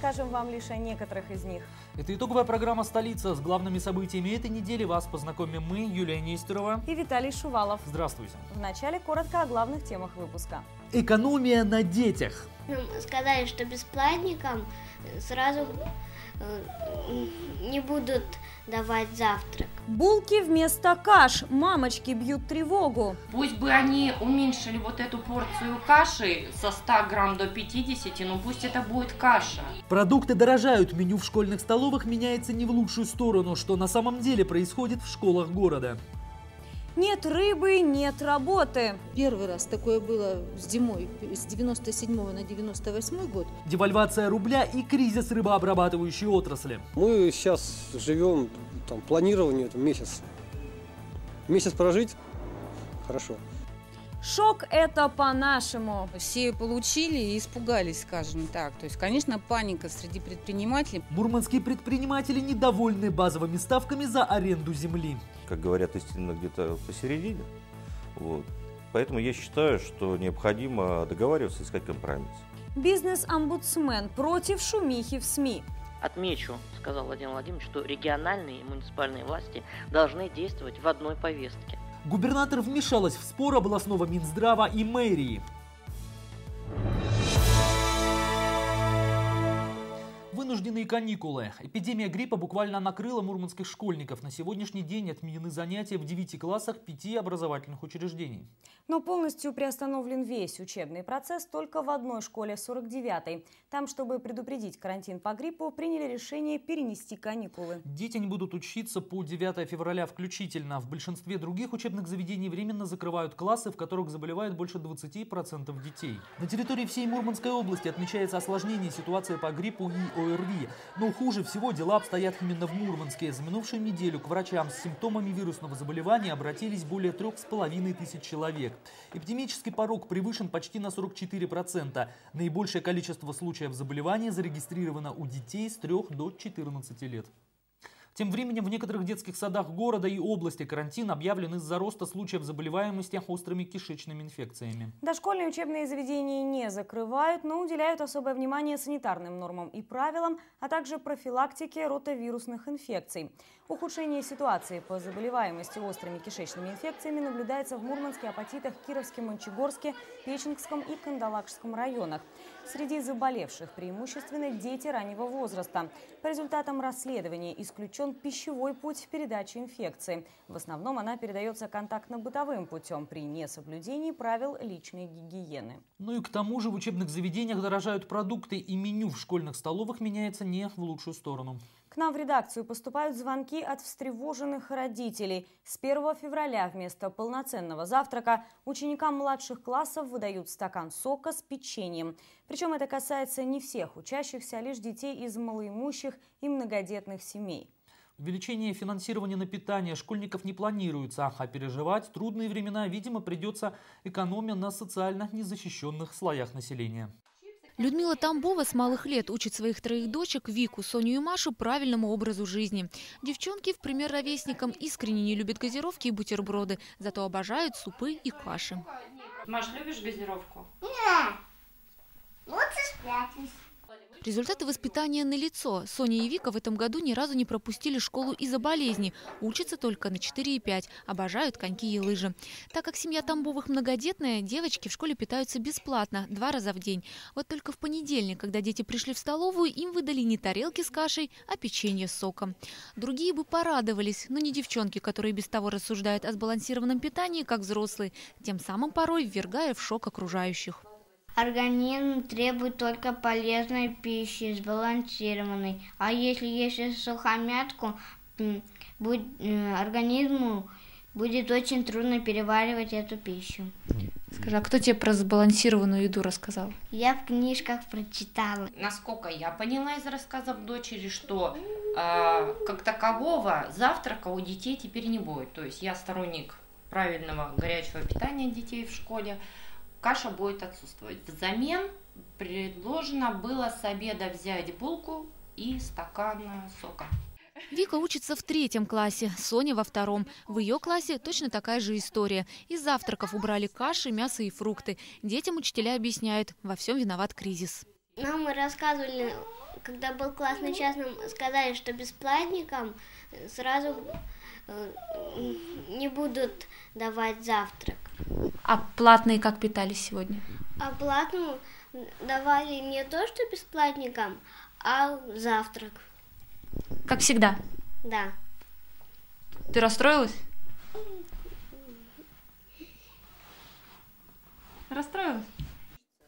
расскажем вам лишь о некоторых из них. Это итоговая программа «Столица». С главными событиями этой недели вас познакомим мы, Юлия Нестерова и Виталий Шувалов. Здравствуйте. Вначале коротко о главных темах выпуска. Экономия на детях. Ну, сказали, что бесплатникам сразу э, не будут давать завтрак. Булки вместо каш. Мамочки бьют тревогу. Пусть бы они уменьшили вот эту порцию каши со 100 грамм до 50, но пусть это будет каша. Продукты дорожают, меню в школьных столовых меняется не в лучшую сторону, что на самом деле происходит в школах города. Нет рыбы, нет работы. Первый раз такое было с зимой, с 97 на 98 год. Девальвация рубля и кризис рыбообрабатывающей отрасли. Мы сейчас живем, там, планирование месяц. Месяц прожить – хорошо. Шок – это по-нашему. Все получили и испугались, скажем так. То есть, конечно, паника среди предпринимателей. Мурманские предприниматели недовольны базовыми ставками за аренду земли. Как говорят, истинно где-то посередине. Вот. Поэтому я считаю, что необходимо договариваться, искать компромисс. Бизнес-омбудсмен против шумихи в СМИ. Отмечу, сказал Владимир Владимирович, что региональные и муниципальные власти должны действовать в одной повестке. Губернатор вмешалась в спор областного Минздрава и мэрии. Вынужденные каникулы. Эпидемия гриппа буквально накрыла мурманских школьников. На сегодняшний день отменены занятия в 9 классах 5 образовательных учреждений. Но полностью приостановлен весь учебный процесс только в одной школе 49-й. Там, чтобы предупредить карантин по гриппу, приняли решение перенести каникулы. Дети не будут учиться по 9 февраля включительно. В большинстве других учебных заведений временно закрывают классы, в которых заболевает больше 20% детей. На территории всей Мурманской области отмечается осложнение ситуации по гриппу и ОРВИ. Но хуже всего дела обстоят именно в Мурманске. За минувшую неделю к врачам с симптомами вирусного заболевания обратились более трех с половиной тысяч человек. Эпидемический порог превышен почти на 44%. Наибольшее количество случаев заболевания зарегистрировано у детей с 3 до 14 лет. Тем временем в некоторых детских садах города и области карантин объявлен из-за роста случаев заболеваемости острыми кишечными инфекциями. Дошкольные учебные заведения не закрывают, но уделяют особое внимание санитарным нормам и правилам, а также профилактике ротовирусных инфекций. Ухудшение ситуации по заболеваемости острыми кишечными инфекциями наблюдается в Мурманске, Апатитах, Кировске, Мончегорске, Печенгском и Кандалакшском районах. Среди заболевших преимущественно дети раннего возраста. По результатам расследования исключен пищевой путь передачи инфекции. В основном она передается контактно-бытовым путем при несоблюдении правил личной гигиены. Ну и к тому же в учебных заведениях дорожают продукты и меню в школьных столовых меняется не в лучшую сторону. Нам в редакцию поступают звонки от встревоженных родителей. С 1 февраля вместо полноценного завтрака ученикам младших классов выдают стакан сока с печеньем. Причем это касается не всех учащихся, а лишь детей из малоимущих и многодетных семей. Увеличение финансирования на питание школьников не планируется, а переживать трудные времена, видимо, придется экономия на социально незащищенных слоях населения. Людмила Тамбова с малых лет учит своих троих дочек, Вику, Соню и Машу, правильному образу жизни. Девчонки, в пример ровесникам, искренне не любят газировки и бутерброды, зато обожают супы и каши. Маш, любишь газировку? Нет, лучше спрятать. Результаты воспитания налицо. Соня и Вика в этом году ни разу не пропустили школу из-за болезни. Учатся только на 4,5. Обожают коньки и лыжи. Так как семья Тамбовых многодетная, девочки в школе питаются бесплатно, два раза в день. Вот только в понедельник, когда дети пришли в столовую, им выдали не тарелки с кашей, а печенье с соком. Другие бы порадовались, но не девчонки, которые без того рассуждают о сбалансированном питании, как взрослые, тем самым порой ввергая в шок окружающих. Организм требует только полезной пищи, сбалансированной. А если есть сухомятку, будет, организму будет очень трудно переваривать эту пищу. Скажи, а кто тебе про сбалансированную еду рассказал? Я в книжках прочитала. Насколько я поняла из рассказов дочери, что э, как такового завтрака у детей теперь не будет. То есть я сторонник правильного горячего питания детей в школе каша будет отсутствовать. Взамен предложено было с обеда взять булку и стакан сока. Вика учится в третьем классе, Соня во втором. В ее классе точно такая же история. Из завтраков убрали каши, мясо и фрукты. Детям учителя объясняют, во всем виноват кризис. Нам рассказывали когда был классный час, нам сказали, что бесплатникам сразу э, не будут давать завтрак. А платные как питались сегодня? А платному давали не то, что бесплатникам, а завтрак. Как всегда? Да. Ты? Расстроилась?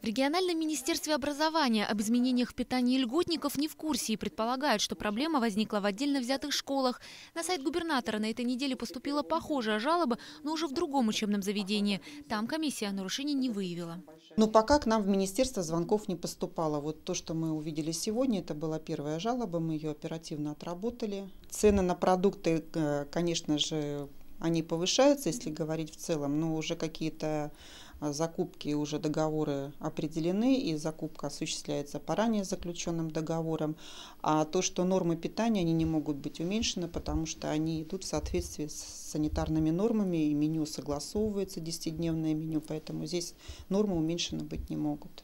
В региональном министерстве образования об изменениях в питании льготников не в курсе и предполагают, что проблема возникла в отдельно взятых школах. На сайт губернатора на этой неделе поступила похожая жалоба, но уже в другом учебном заведении. Там комиссия нарушений не выявила. Но пока к нам в министерство звонков не поступало. Вот то, что мы увидели сегодня, это была первая жалоба, мы ее оперативно отработали. Цены на продукты, э, конечно же, они повышаются, если говорить в целом, но уже какие-то закупки уже договоры определены, и закупка осуществляется по ранее заключенным договорам. А то, что нормы питания, они не могут быть уменьшены, потому что они идут в соответствии с санитарными нормами, и меню согласовывается, 10-дневное меню, поэтому здесь нормы уменьшены быть не могут.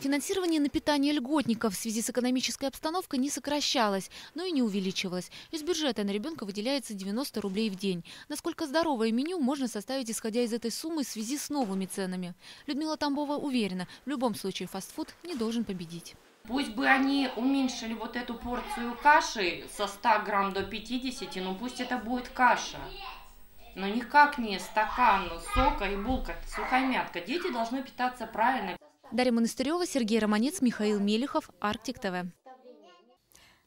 Финансирование на питание льготников в связи с экономической обстановкой не сокращалось, но и не увеличивалось. Из бюджета на ребенка выделяется 90 рублей в день. Насколько здоровое меню можно составить, исходя из этой суммы в связи с новыми ценами. Людмила Тамбова уверена, в любом случае фастфуд не должен победить. Пусть бы они уменьшили вот эту порцию каши со 100 грамм до 50, но пусть это будет каша. Но никак не стакан сока и булка, сухая мятка. Дети должны питаться правильно. Дарья Монастырева, Сергей Романец, Михаил Мелехов, Арктик ТВ.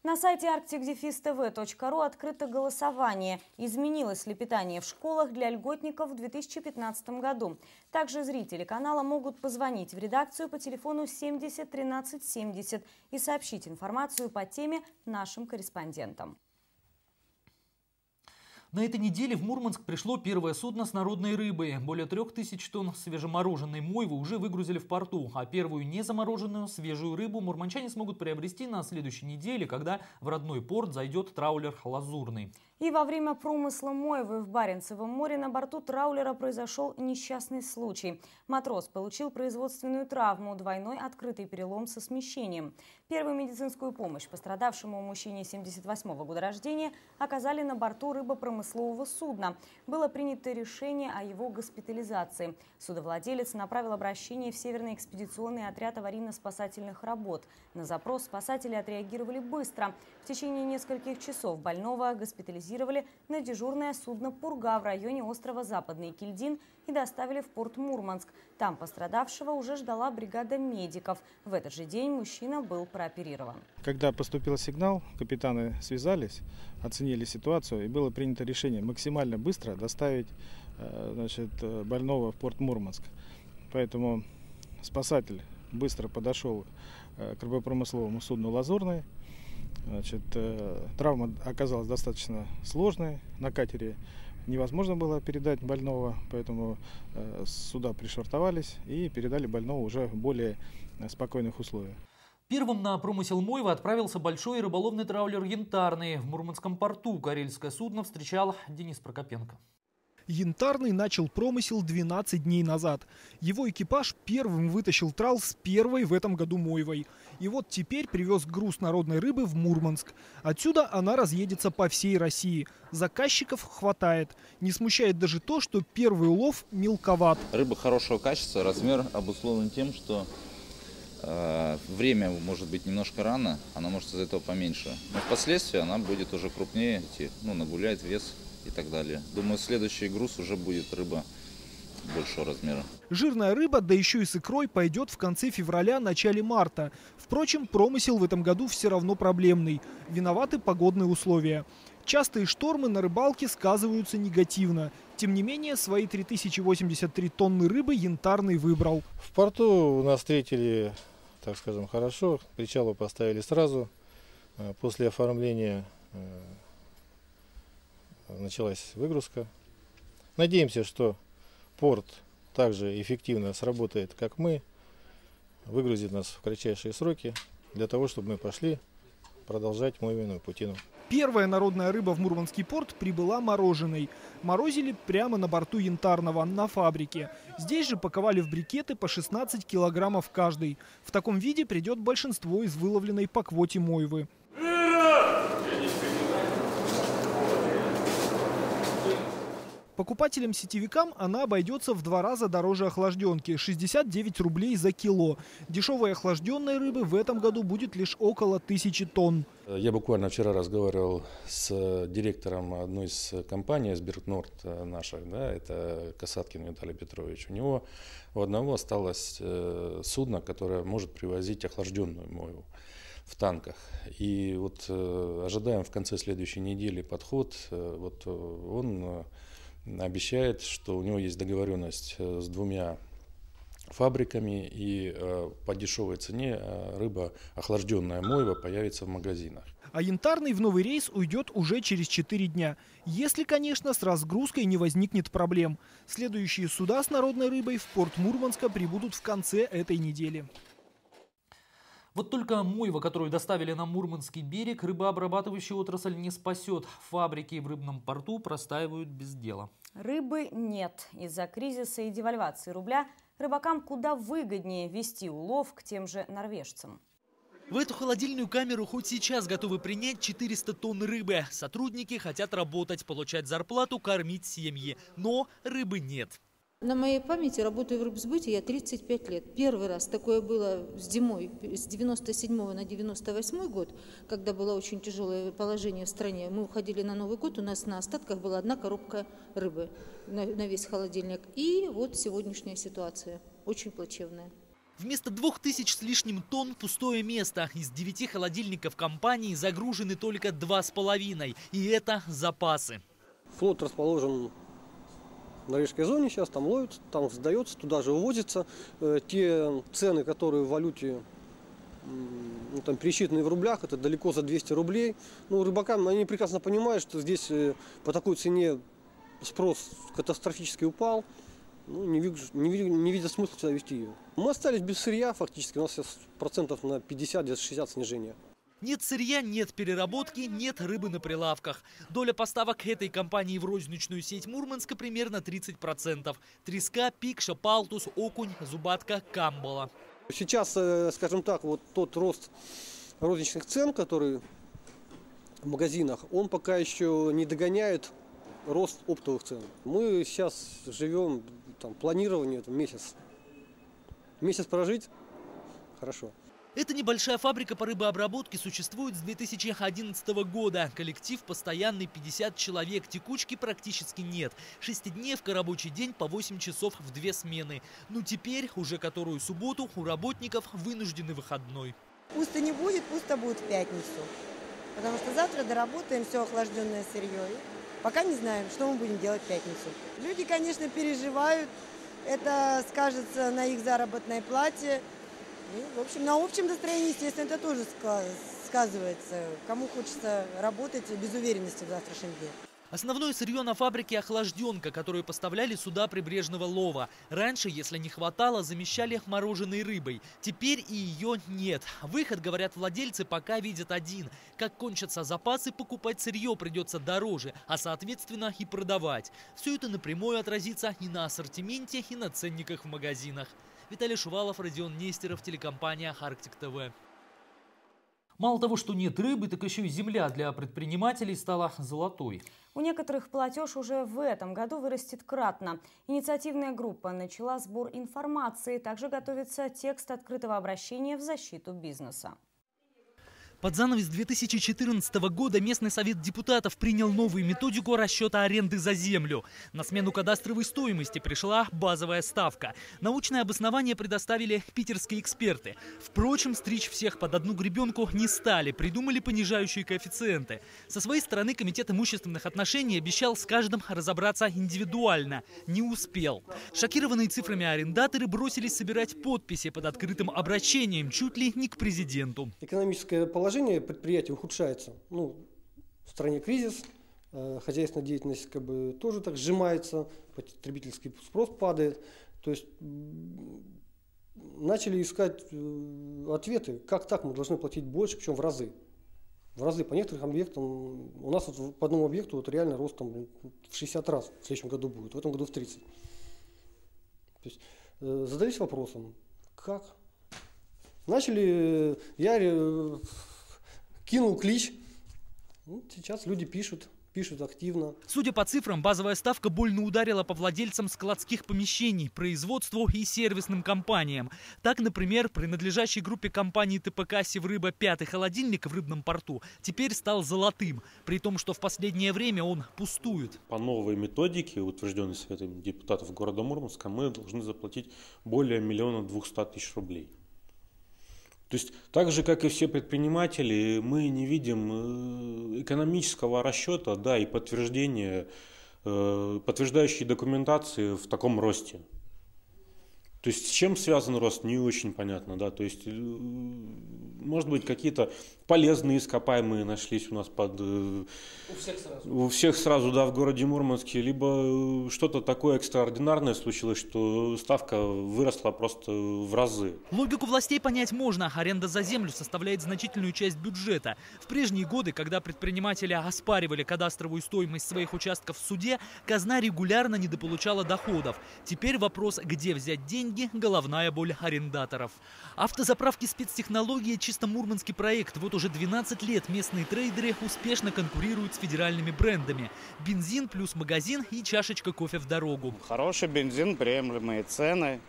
На сайте arcticdefistv.ru открыто голосование. Изменилось ли питание в школах для льготников в 2015 году. Также зрители канала могут позвонить в редакцию по телефону 70 13 70 и сообщить информацию по теме нашим корреспондентам. На этой неделе в Мурманск пришло первое судно с народной рыбой. Более трех тысяч тонн свежемороженной мойвы уже выгрузили в порту, а первую незамороженную свежую рыбу мурманчане смогут приобрести на следующей неделе, когда в родной порт зайдет траулер «Лазурный». И во время промысла мойвы в Баренцевом море на борту траулера произошел несчастный случай. Матрос получил производственную травму, двойной открытый перелом со смещением. Первую медицинскую помощь пострадавшему мужчине 78 года рождения оказали на борту рыбопромыслового судна. Было принято решение о его госпитализации. Судовладелец направил обращение в Северный экспедиционный отряд аварийно-спасательных работ. На запрос спасатели отреагировали быстро. В течение нескольких часов больного госпитализировали эвакуировали на дежурное судно «Пурга» в районе острова Западный Кильдин и доставили в порт Мурманск. Там пострадавшего уже ждала бригада медиков. В этот же день мужчина был прооперирован. Когда поступил сигнал, капитаны связались, оценили ситуацию и было принято решение максимально быстро доставить э, значит, э, больного в порт Мурманск. Поэтому спасатель быстро подошел э, к рыбопромысловому судну «Лазурный», Значит, э, травма оказалась достаточно сложной. На катере невозможно было передать больного, поэтому э, суда пришвартовались и передали больного уже в более э, спокойных условиях. Первым на промысел Мойвы отправился большой рыболовный траулер «Янтарный». В Мурманском порту карельское судно встречал Денис Прокопенко. Янтарный начал промысел 12 дней назад. Его экипаж первым вытащил трал с первой в этом году мойвой. И вот теперь привез груз народной рыбы в Мурманск. Отсюда она разъедется по всей России. Заказчиков хватает. Не смущает даже то, что первый улов мелковат. Рыба хорошего качества, размер обусловлен тем, что э, время может быть немножко рано, она может из этого поменьше. Но впоследствии она будет уже крупнее, ну, нагуляет вес и так далее. Думаю, следующий груз уже будет рыба большого размера. Жирная рыба, да еще и с икрой, пойдет в конце февраля, начале марта. Впрочем, промысел в этом году все равно проблемный. Виноваты погодные условия. Частые штормы на рыбалке сказываются негативно. Тем не менее, свои 3083 тонны рыбы янтарный выбрал. В порту нас встретили, так скажем, хорошо. Причалы поставили сразу. Э, после оформления э, началась выгрузка. Надеемся, что порт также эффективно сработает, как мы, выгрузит нас в кратчайшие сроки, для того, чтобы мы пошли продолжать мойвенную путину. Первая народная рыба в Мурманский порт прибыла мороженой. Морозили прямо на борту Янтарного, на фабрике. Здесь же паковали в брикеты по 16 килограммов каждый. В таком виде придет большинство из выловленной по квоте мойвы. Покупателям-сетевикам она обойдется в два раза дороже охлажденки – 69 рублей за кило. Дешевой охлажденной рыбы в этом году будет лишь около тысячи тонн. Я буквально вчера разговаривал с директором одной из компаний, Сбернорд наших, да, это Касаткин Виталий Петрович. У него у одного осталось э, судно, которое может привозить охлажденную мойву в танках. И вот э, ожидаем в конце следующей недели подход. Э, вот он обещает, что у него есть договоренность э, с двумя фабриками и э, по дешевой цене э, рыба охлажденная мойва появится в магазинах. А янтарный в новый рейс уйдет уже через 4 дня. Если, конечно, с разгрузкой не возникнет проблем. Следующие суда с народной рыбой в порт Мурманска прибудут в конце этой недели. Вот только мойва, которую доставили на Мурманский берег, рыбообрабатывающая отрасль не спасет. Фабрики в рыбном порту простаивают без дела. Рыбы нет. Из-за кризиса и девальвации рубля рыбакам куда выгоднее вести улов к тем же норвежцам. В эту холодильную камеру хоть сейчас готовы принять 400 тонн рыбы. Сотрудники хотят работать, получать зарплату, кормить семьи. Но рыбы нет. На моей памяти работаю в рыбсбыте я 35 лет. Первый раз такое было с зимой, с 97 на 98 год, когда было очень тяжелое положение в стране. Мы уходили на Новый год, у нас на остатках была одна коробка рыбы на, на весь холодильник. И вот сегодняшняя ситуация, очень плачевная. Вместо двух тысяч с лишним тонн пустое место. Из девяти холодильников компании загружены только два с половиной. И это запасы. Флот расположен в норвежской зоне сейчас, там ловится, там сдается, туда же увозится. Э, те цены, которые в валюте ну, там, пересчитанные в рублях, это далеко за 200 рублей. Ну, рыбакам, они прекрасно понимают, что здесь э, по такой цене спрос катастрофически упал. Ну, не, вижу, не, видя, не видя смысла сюда вести ее. Мы остались без сырья фактически, у нас сейчас процентов на 50-60 снижения. Нет сырья, нет переработки, нет рыбы на прилавках. Доля поставок этой компании в розничную сеть Мурманска примерно 30%. Треска, пикша, палтус, окунь, зубатка, камбала. Сейчас, э, скажем так, вот тот рост розничных цен, который в магазинах, он пока еще не догоняет рост оптовых цен. Мы сейчас живем, там, планирование, это месяц. Месяц прожить, хорошо. Эта небольшая фабрика по рыбообработке существует с 2011 года. Коллектив постоянный 50 человек, текучки практически нет. Шестидневка, рабочий день по 8 часов в две смены. Ну теперь, уже которую субботу, у работников вынуждены выходной. Пусто не будет, пусто будет в пятницу. Потому что завтра доработаем все охлажденное сырье. Пока не знаем, что мы будем делать в пятницу. Люди, конечно, переживают. Это скажется на их заработной плате. И, в общем, на общем настроении, естественно, это тоже сказывается. Кому хочется работать без уверенности в завтрашнем дне. Основное сырье на фабрике – охлажденка, которую поставляли сюда прибрежного лова. Раньше, если не хватало, замещали мороженой рыбой. Теперь и ее нет. Выход, говорят владельцы, пока видят один. Как кончатся запасы, покупать сырье придется дороже, а соответственно и продавать. Все это напрямую отразится и на ассортименте, и на ценниках в магазинах. Виталий Шувалов, Родион Нестеров, телекомпания «Арктик ТВ». Мало того, что нет рыбы, так еще и земля для предпринимателей стала золотой. У некоторых платеж уже в этом году вырастет кратно. Инициативная группа начала сбор информации. Также готовится текст открытого обращения в защиту бизнеса. Под занавес 2014 года местный совет депутатов принял новую методику расчета аренды за землю. На смену кадастровой стоимости пришла базовая ставка. Научное обоснование предоставили питерские эксперты. Впрочем, стричь всех под одну гребенку не стали, придумали понижающие коэффициенты. Со своей стороны Комитет имущественных отношений обещал с каждым разобраться индивидуально. Не успел. Шокированные цифрами арендаторы бросились собирать подписи под открытым обращением чуть ли не к президенту. Экономическое положение положение предприятия ухудшается. Ну, в стране кризис, э, хозяйственная деятельность как бы тоже так сжимается, потребительский спрос падает. То есть начали искать э, ответы, как так мы должны платить больше, причем в разы. в разы. По некоторым объектам, у нас вот по одному объекту вот реально рост там в 60 раз в следующем году будет, в этом году в 30. То есть э, задались вопросом, как? Начали, я кинул клич, ну, сейчас люди пишут, пишут активно. Судя по цифрам, базовая ставка больно ударила по владельцам складских помещений, производству и сервисным компаниям. Так, например, принадлежащей группе компании ТПК «Севрыба» пятый холодильник в Рыбном порту теперь стал золотым, при том, что в последнее время он пустует. По новой методике, утвержденной Советом депутатов города Мурманска, мы должны заплатить более миллиона двухсот тысяч рублей. То есть так же, как и все предприниматели, мы не видим э, экономического расчета да, и подтверждения, э, подтверждающей документации в таком росте. То есть с чем связан рост, не очень понятно. Да? То есть, э, может быть, какие-то полезные ископаемые нашлись у нас под... У всех сразу. У всех сразу, да, в городе Мурманске. Либо что-то такое экстраординарное случилось, что ставка выросла просто в разы. Логику властей понять можно. Аренда за землю составляет значительную часть бюджета. В прежние годы, когда предприниматели оспаривали кадастровую стоимость своих участков в суде, казна регулярно недополучала доходов. Теперь вопрос, где взять деньги, головная боль арендаторов. Автозаправки спецтехнологии чисто мурманский проект. Вот уже 12 лет местные трейдеры успешно конкурируют с федеральными брендами. Бензин плюс магазин и чашечка кофе в дорогу. Хороший бензин, приемлемые цены.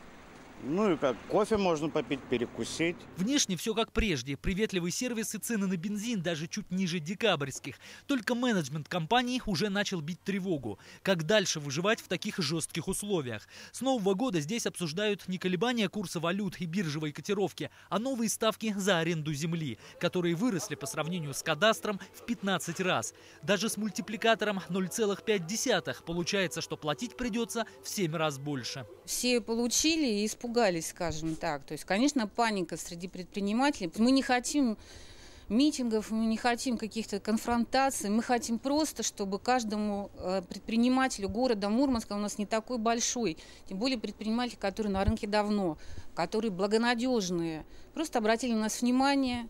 Ну и как кофе можно попить, перекусить. Внешне все как прежде. Приветливый сервис и цены на бензин даже чуть ниже декабрьских. Только менеджмент компании уже начал бить тревогу. Как дальше выживать в таких жестких условиях? С нового года здесь обсуждают не колебания курса валют и биржевой котировки, а новые ставки за аренду земли, которые выросли по сравнению с кадастром в 15 раз. Даже с мультипликатором 0,5 получается, что платить придется в 7 раз больше. Все получили и испугались испугались, скажем так. То есть, конечно, паника среди предпринимателей. Мы не хотим митингов, мы не хотим каких-то конфронтаций, мы хотим просто, чтобы каждому э, предпринимателю города Мурманска, у нас не такой большой, тем более предприниматели, которые на рынке давно, которые благонадежные, просто обратили на нас внимание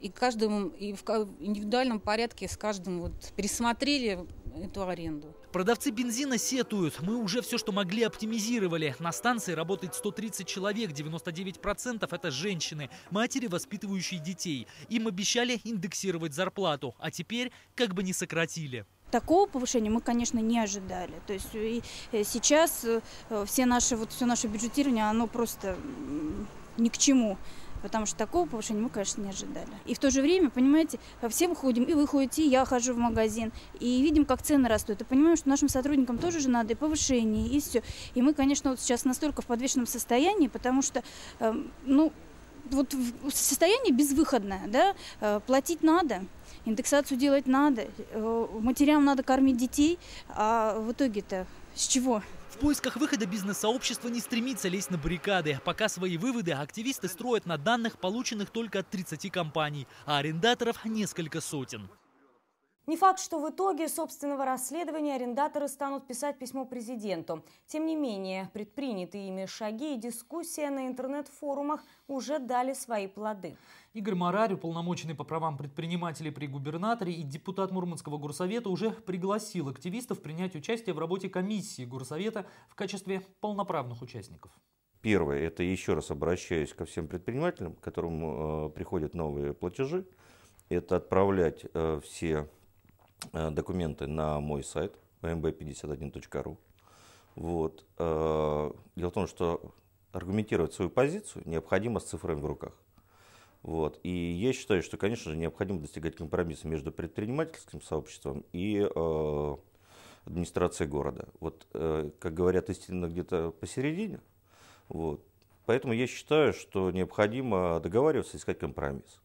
и каждому и в индивидуальном порядке с каждым вот пересмотрели эту аренду. Продавцы бензина сетуют. Мы уже все, что могли, оптимизировали. На станции работает 130 человек, 99% это женщины, матери, воспитывающие детей. Им обещали индексировать зарплату, а теперь как бы не сократили. Такого повышения мы, конечно, не ожидали. То есть и э, сейчас э, все наши, вот все наше бюджетирование, оно просто ни к чему потому что такого повышения мы, конечно, не ожидали. И в то же время, понимаете, все выходим, и вы ходите, и я хожу в магазин, и видим, как цены растут, и понимаем, что нашим сотрудникам тоже же надо и повышение, и все. И мы, конечно, вот сейчас настолько в подвешенном состоянии, потому что, э, ну, вот состояние безвыходное, да, э, платить надо, индексацию делать надо, э, матерям надо кормить детей, а в итоге-то с чего? Поисках выхода бизнес-сообщество не стремится лезть на баррикады. Пока свои выводы активисты строят на данных, полученных только от 30 компаний, а арендаторов несколько сотен. Не факт, что в итоге собственного расследования арендаторы станут писать письмо президенту. Тем не менее, предпринятые ими шаги и дискуссия на интернет-форумах уже дали свои плоды. Игорь Марарь, уполномоченный по правам предпринимателей при губернаторе и депутат Мурманского горсовета, уже пригласил активистов принять участие в работе комиссии горсовета в качестве полноправных участников. Первое, это еще раз обращаюсь ко всем предпринимателям, которым э, приходят новые платежи, это отправлять э, все Э, документы на мой сайт mb51.ru. Вот. Э, дело в том, что аргументировать свою позицию необходимо с цифрами в руках. Вот. И я считаю, что, конечно же, необходимо достигать компромисса между предпринимательским сообществом и э, администрацией города. Вот, э, как говорят, истинно где-то посередине. Вот. Поэтому я считаю, что необходимо договариваться, искать компромисс.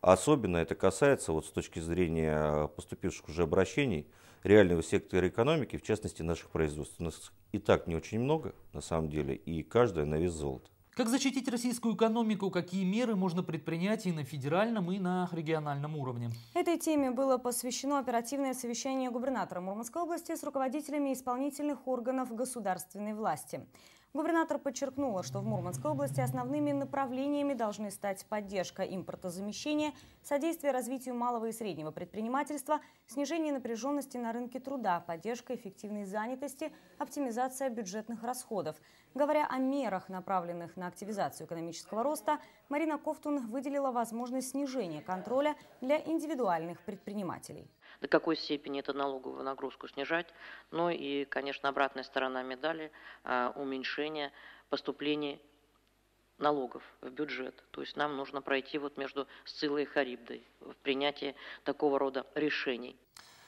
Особенно это касается, вот с точки зрения поступивших уже обращений, реального сектора экономики, в частности наших производств. У нас и так не очень много, на самом деле, и каждое на вес золота. Как защитить российскую экономику, какие меры можно предпринять и на федеральном, и на региональном уровне? Этой теме было посвящено оперативное совещание губернатора Мурманской области с руководителями исполнительных органов государственной власти. Губернатор подчеркнула, что в Мурманской области основными направлениями должны стать поддержка импортозамещения, содействие развитию малого и среднего предпринимательства, снижение напряженности на рынке труда, поддержка эффективной занятости, оптимизация бюджетных расходов. Говоря о мерах, направленных на активизацию экономического роста, Марина Ковтун выделила возможность снижения контроля для индивидуальных предпринимателей до какой степени это налоговую нагрузку снижать, но и, конечно, обратная сторона медали а, – уменьшение поступлений налогов в бюджет. То есть нам нужно пройти вот между Сцилой и Харибдой в принятии такого рода решений.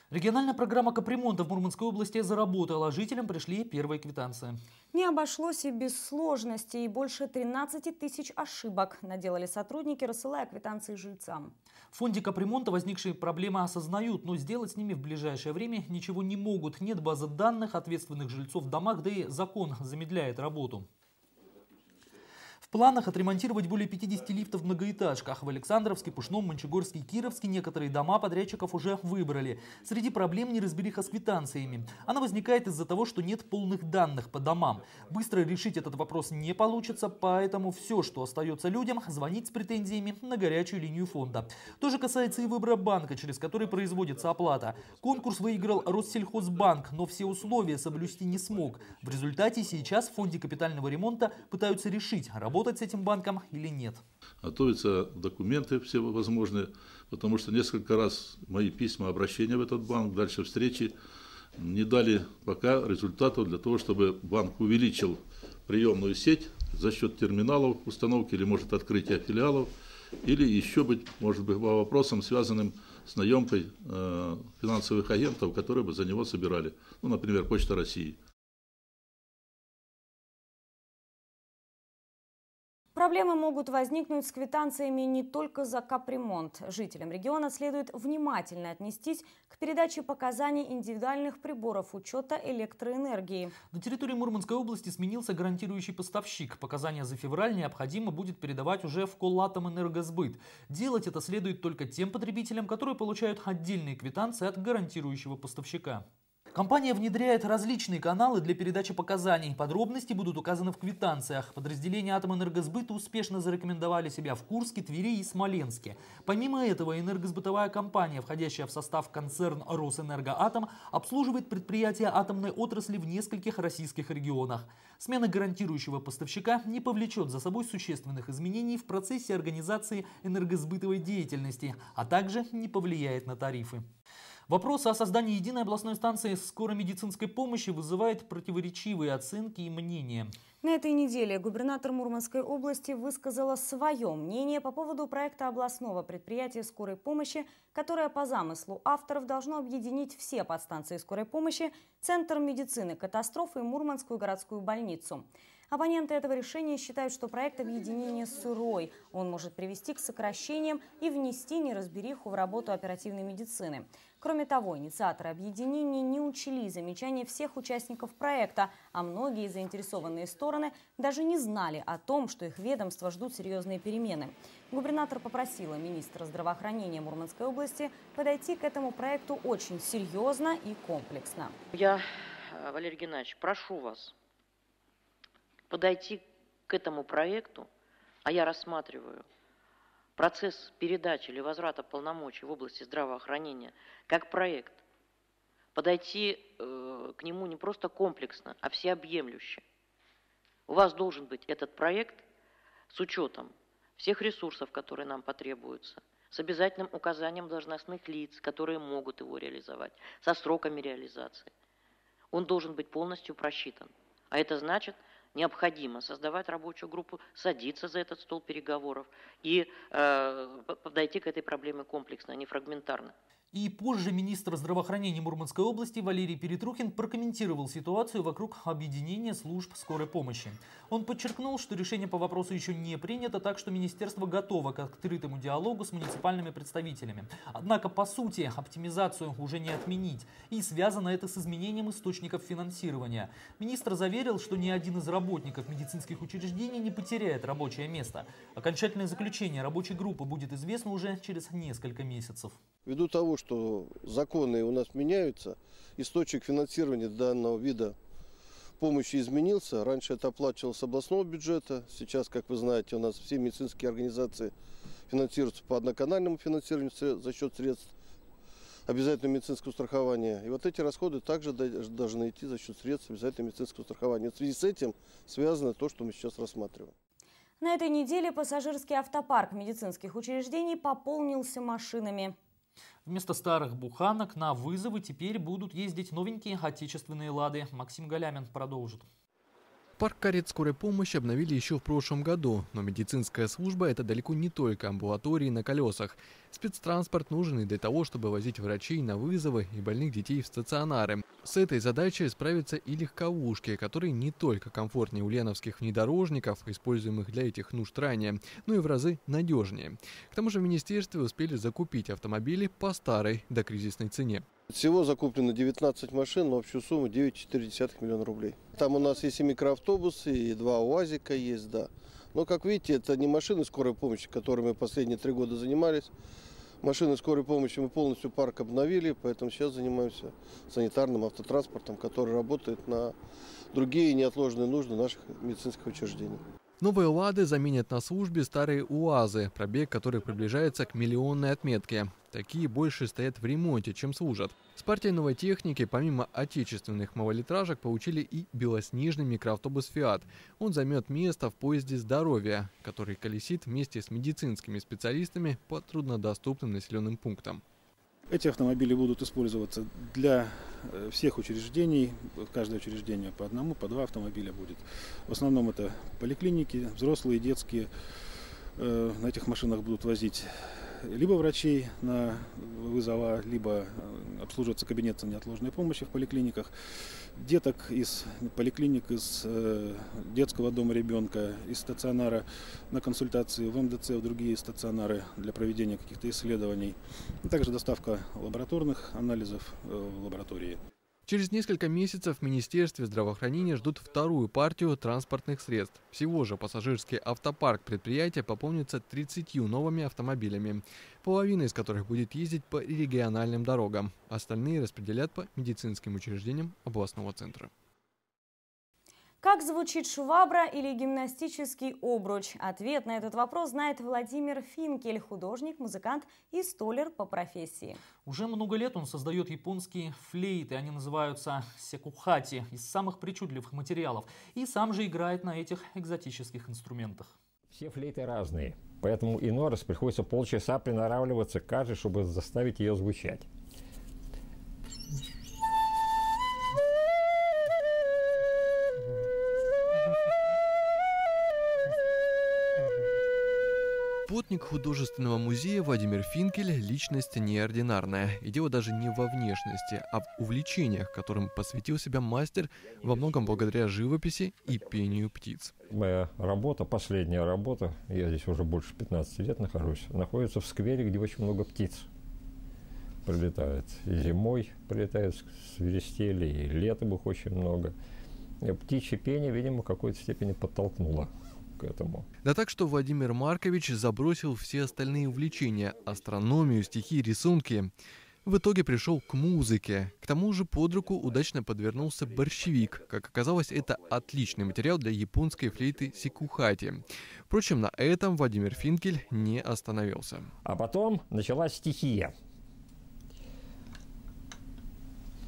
Региональная программа капремонта в Мурманской области заработала. Жителям пришли первые квитанции. Не обошлось и без сложностей. Больше 13 тысяч ошибок наделали сотрудники, рассылая квитанции жильцам. В фонде капремонта возникшие проблемы осознают, но сделать с ними в ближайшее время ничего не могут. Нет базы данных ответственных жильцов в домах, да и закон замедляет работу. В планах отремонтировать более 50 лифтов в многоэтажках. В Александровске, Пушном, Мончегорске и Кировске некоторые дома подрядчиков уже выбрали. Среди проблем неразбериха с квитанциями. Она возникает из-за того, что нет полных данных по домам. Быстро решить этот вопрос не получится, поэтому все, что остается людям, звонить с претензиями на горячую линию фонда. То же касается и выбора банка, через который производится оплата. Конкурс выиграл Россельхозбанк, но все условия соблюсти не смог. В результате сейчас в фонде капитального ремонта пытаются решить, работать работать с этим банком или нет. Готовятся документы все возможные, потому что несколько раз мои письма, обращения в этот банк, дальше встречи не дали пока результатов для того, чтобы банк увеличил приемную сеть за счет терминалов установки или может открытия филиалов, или еще быть, может быть, по вопросам, связанным с наемкой э, финансовых агентов, которые бы за него собирали. Ну, например, Почта России. Проблемы могут возникнуть с квитанциями не только за капремонт. Жителям региона следует внимательно отнестись к передаче показаний индивидуальных приборов учета электроэнергии. На территории Мурманской области сменился гарантирующий поставщик. Показания за февраль необходимо будет передавать уже в Коллатомэнергосбыт. Делать это следует только тем потребителям, которые получают отдельные квитанции от гарантирующего поставщика. Компания внедряет различные каналы для передачи показаний. Подробности будут указаны в квитанциях. Подразделения Атомэнергосбыта успешно зарекомендовали себя в Курске, Твери и Смоленске. Помимо этого, энергосбытовая компания, входящая в состав концерн «Росэнергоатом», обслуживает предприятия атомной отрасли в нескольких российских регионах. Смена гарантирующего поставщика не повлечет за собой существенных изменений в процессе организации энергосбытовой деятельности, а также не повлияет на тарифы. Вопрос о создании единой областной станции скорой медицинской помощи вызывает противоречивые оценки и мнения. На этой неделе губернатор Мурманской области высказала свое мнение по поводу проекта областного предприятия скорой помощи, которое по замыслу авторов должно объединить все подстанции скорой помощи, Центр медицины катастрофы и Мурманскую городскую больницу. Оппоненты этого решения считают, что проект объединения сырой. Он может привести к сокращениям и внести неразбериху в работу оперативной медицины. Кроме того, инициаторы объединения не учли замечания всех участников проекта, а многие заинтересованные стороны даже не знали о том, что их ведомства ждут серьезные перемены. Губернатор попросила министра здравоохранения Мурманской области подойти к этому проекту очень серьезно и комплексно. Я, Валерий Геннадьевич, прошу вас подойти к этому проекту, а я рассматриваю – процесс передачи или возврата полномочий в области здравоохранения как проект, подойти э, к нему не просто комплексно, а всеобъемлюще. У вас должен быть этот проект с учетом всех ресурсов, которые нам потребуются, с обязательным указанием должностных лиц, которые могут его реализовать, со сроками реализации. Он должен быть полностью просчитан. А это значит, необходимо создавать рабочую группу, садиться за этот стол переговоров и э, подойти к этой проблеме комплексно, а не фрагментарно. И позже министр здравоохранения Мурманской области Валерий Перетрухин прокомментировал ситуацию вокруг объединения служб скорой помощи. Он подчеркнул, что решение по вопросу еще не принято, так что министерство готово к открытому диалогу с муниципальными представителями. Однако, по сути, оптимизацию уже не отменить. И связано это с изменением источников финансирования. Министр заверил, что ни один из работников медицинских учреждений не потеряет рабочее место. Окончательное заключение рабочей группы будет известно уже через несколько месяцев. Ввиду того, что законы у нас меняются, источник финансирования данного вида помощи изменился. Раньше это оплачивалось областного бюджета. Сейчас, как вы знаете, у нас все медицинские организации финансируются по одноканальному финансированию за счет средств обязательного медицинского страхования. И вот эти расходы также должны идти за счет средств обязательного медицинского страхования. В связи с этим связано то, что мы сейчас рассматриваем. На этой неделе пассажирский автопарк медицинских учреждений пополнился машинами. Вместо старых буханок на вызовы теперь будут ездить новенькие отечественные «Лады». Максим Галямин продолжит. Парк карет скорой помощи обновили еще в прошлом году, но медицинская служба – это далеко не только амбулатории на колесах. Спецтранспорт нужен и для того, чтобы возить врачей на вызовы и больных детей в стационары. С этой задачей справятся и легковушки, которые не только комфортнее ульяновских внедорожников, используемых для этих нужд ранее, но и в разы надежнее. К тому же в министерстве успели закупить автомобили по старой докризисной цене. Всего закуплено 19 машин на общую сумму 9,4 миллиона рублей. Там у нас есть и микроавтобусы, и два УАЗика есть, да. Но, как видите, это не машины скорой помощи, которыми мы последние три года занимались. Машины скорой помощи мы полностью парк обновили, поэтому сейчас занимаемся санитарным автотранспортом, который работает на другие неотложные нужды наших медицинских учреждений. Новые «Лады» заменят на службе старые УАЗы, пробег которых приближается к миллионной отметке. Такие больше стоят в ремонте, чем служат. С партией новой техники, помимо отечественных малолитражек, получили и белоснежный микроавтобус «Фиат». Он займет место в поезде «Здоровье», который колесит вместе с медицинскими специалистами по труднодоступным населенным пунктам. Эти автомобили будут использоваться для э, всех учреждений, каждое учреждение по одному, по два автомобиля будет. В основном это поликлиники, взрослые, детские. Э, на этих машинах будут возить либо врачей на вызова, либо э, обслуживаться кабинет неотложной помощи в поликлиниках, деток из поликлиник, из э, детского дома ребенка, из стационара на консультации в МДЦ, в другие стационары для проведения каких-то исследований. Также доставка лабораторных анализов э, в лаборатории. Через несколько месяцев в Министерстве здравоохранения ждут вторую партию транспортных средств. Всего же пассажирский автопарк предприятия пополнится 30 новыми автомобилями, половина из которых будет ездить по региональным дорогам. Остальные распределят по медицинским учреждениям областного центра. Как звучит швабра или гимнастический обруч? Ответ на этот вопрос знает Владимир Финкель, художник, музыкант и столер по профессии. Уже много лет он создает японские флейты. Они называются секухати из самых причудливых материалов. И сам же играет на этих экзотических инструментах. Все флейты разные, поэтому иной раз приходится полчаса приноравливаться к каждой, чтобы заставить ее звучать. Плотник художественного музея Владимир Финкель – личность неординарная. И дело даже не во внешности, а в увлечениях, которым посвятил себя мастер во многом благодаря живописи и пению птиц. Моя работа, последняя работа, я здесь уже больше 15 лет нахожусь, находится в сквере, где очень много птиц прилетает. И зимой прилетают свиристели, и летом их очень много. И птичье пение, видимо, в какой-то степени подтолкнуло к этому. Да так, что Владимир Маркович забросил все остальные увлечения – астрономию, стихи, рисунки. В итоге пришел к музыке. К тому же под руку удачно подвернулся борщевик. Как оказалось, это отличный материал для японской флейты сикухати. Впрочем, на этом Владимир Финкель не остановился. А потом началась стихия.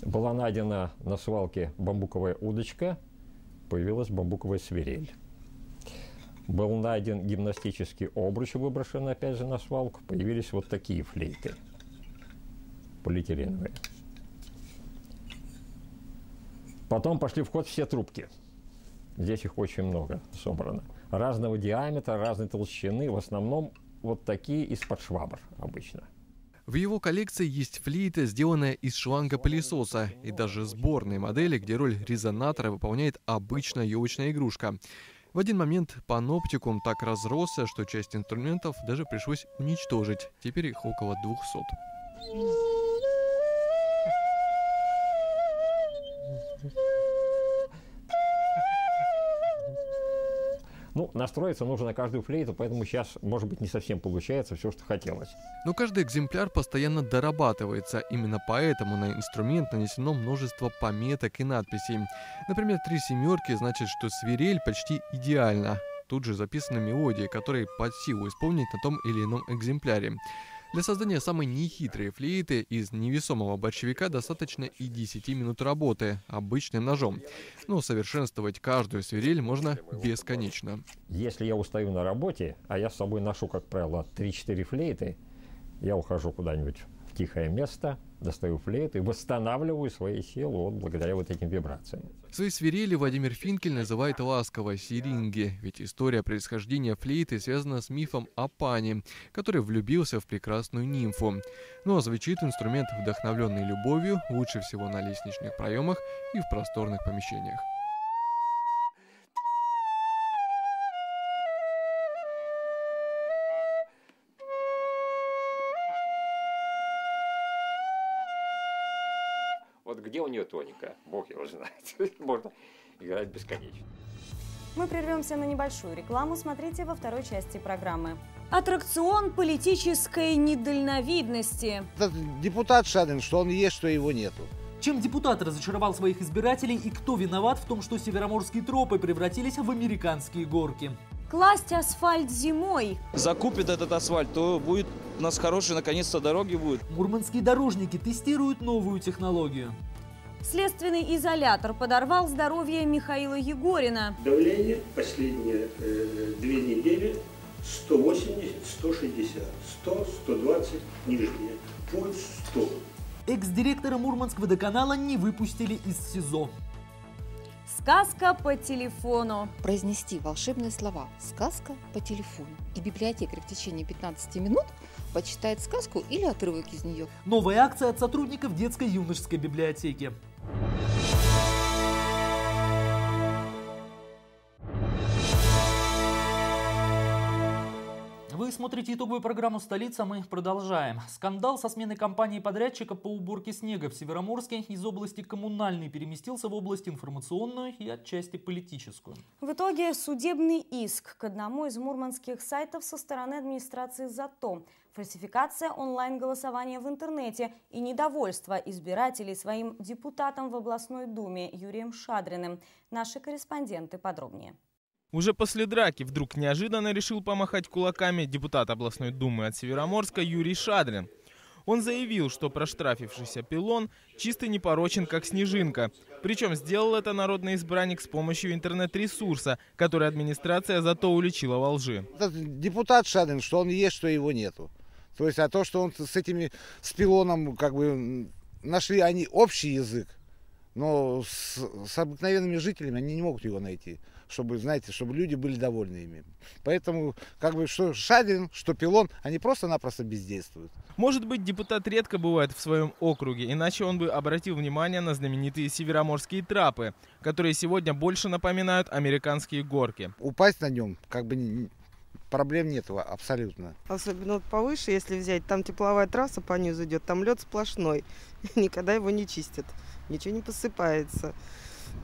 Была найдена на свалке бамбуковая удочка, появилась бамбуковая свирель. Был найден гимнастический обруч, выброшенный опять же на свалку. Появились вот такие флейты полиэтиленовые. Потом пошли в ход все трубки. Здесь их очень много собрано. Разного диаметра, разной толщины. В основном вот такие из-под швабр обычно. В его коллекции есть флейта, сделанная из шланга пылесоса, и даже сборные модели, где роль резонатора выполняет обычная елочная игрушка. В один момент паноптикум так разросся, что часть инструментов даже пришлось уничтожить. Теперь их около 200. Ну, настроиться нужно на каждую флейту, поэтому сейчас, может быть, не совсем получается все, что хотелось. Но каждый экземпляр постоянно дорабатывается. Именно поэтому на инструмент нанесено множество пометок и надписей. Например, три семерки значит, что свирель почти идеальна. Тут же записаны мелодии, которые под силу исполнить на том или ином экземпляре. Для создания самой нехитрой флейты из невесомого борщевика достаточно и 10 минут работы обычным ножом. Но совершенствовать каждую свирель можно бесконечно. Если я устаю на работе, а я с собой ношу, как правило, 3-4 флейты, я ухожу куда-нибудь тихое место, достаю флейт и восстанавливаю свои силы вот благодаря вот этим вибрациям. Свои свирели Владимир Финкель называет ласково сиринги, ведь история происхождения флейты связана с мифом о пане, который влюбился в прекрасную нимфу. Ну а звучит инструмент, вдохновленный любовью, лучше всего на лестничных проемах и в просторных помещениях. Вот где у нее тоника, бог его знает. Можно играть бесконечно. Мы прервемся на небольшую рекламу. Смотрите во второй части программы. Аттракцион политической недальновидности. Этот депутат Шадин, что он есть, что его нету. Чем депутат разочаровал своих избирателей и кто виноват в том, что североморские тропы превратились в американские горки? Класть асфальт зимой. Закупит этот асфальт, то будет у нас хорошие, наконец-то, дороги будут. Мурманские дорожники тестируют новую технологию. Следственный изолятор подорвал здоровье Михаила Егорина. Давление последние э, две недели 180, 160, 100, 120 нижнее. Пульс 100. Экс-директора Мурманск водоканала не выпустили из СИЗО. Сказка по телефону. Произнести волшебные слова «сказка по телефону». И библиотекарь в течение 15 минут почитает сказку или отрывок из нее. Новая акция от сотрудников детской юношеской библиотеки. Вы смотрите итоговую программу «Столица», мы продолжаем. Скандал со сменой компании подрядчика по уборке снега в Североморске из области коммунальной переместился в область информационную и отчасти политическую. В итоге судебный иск к одному из мурманских сайтов со стороны администрации ЗАТО. Фальсификация онлайн-голосования в интернете и недовольство избирателей своим депутатом в областной думе Юрием Шадриным. Наши корреспонденты подробнее. Уже после драки вдруг неожиданно решил помахать кулаками депутат областной думы от Североморска Юрий Шадрин. Он заявил, что проштрафившийся пилон чистый непорочен, как снежинка. Причем сделал это народный избранник с помощью интернет-ресурса, который администрация зато уличила во лжи. Этот депутат Шадрин, что он есть, что его нету. То есть, а то, что он с этими, с пилоном, как бы, нашли они общий язык, но с, с обыкновенными жителями они не могут его найти чтобы, знаете, чтобы люди были довольны ими. Поэтому, как бы, что Шадин, что Пилон, они просто-напросто бездействуют. Может быть, депутат редко бывает в своем округе, иначе он бы обратил внимание на знаменитые североморские трапы, которые сегодня больше напоминают американские горки. Упасть на нем, как бы, проблем нет абсолютно. Особенно вот повыше, если взять, там тепловая трасса по низу идет, там лед сплошной, никогда его не чистят, ничего не посыпается.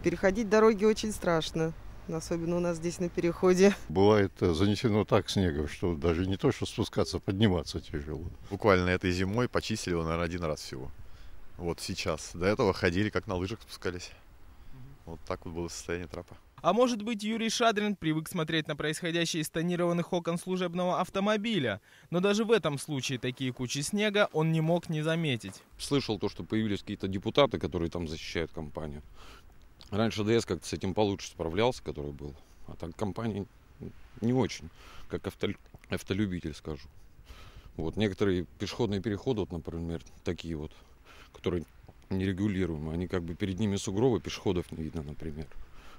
Переходить дороги очень страшно особенно у нас здесь на переходе. Бывает э, занесено так снегом, что даже не то, что спускаться, подниматься тяжело. Буквально этой зимой почистили его, наверное, один раз всего. Вот сейчас. До этого ходили, как на лыжах спускались. Вот так вот было состояние трапа. А может быть, Юрий Шадрин привык смотреть на происходящее из тонированных окон служебного автомобиля. Но даже в этом случае такие кучи снега он не мог не заметить. Слышал то, что появились какие-то депутаты, которые там защищают компанию. Раньше ДС как-то с этим получше справлялся, который был. А так компания не очень, как авто, автолюбитель, скажу. Вот некоторые пешеходные переходы, вот, например, такие вот, которые нерегулируемые, они как бы перед ними сугробы, пешеходов не видно, например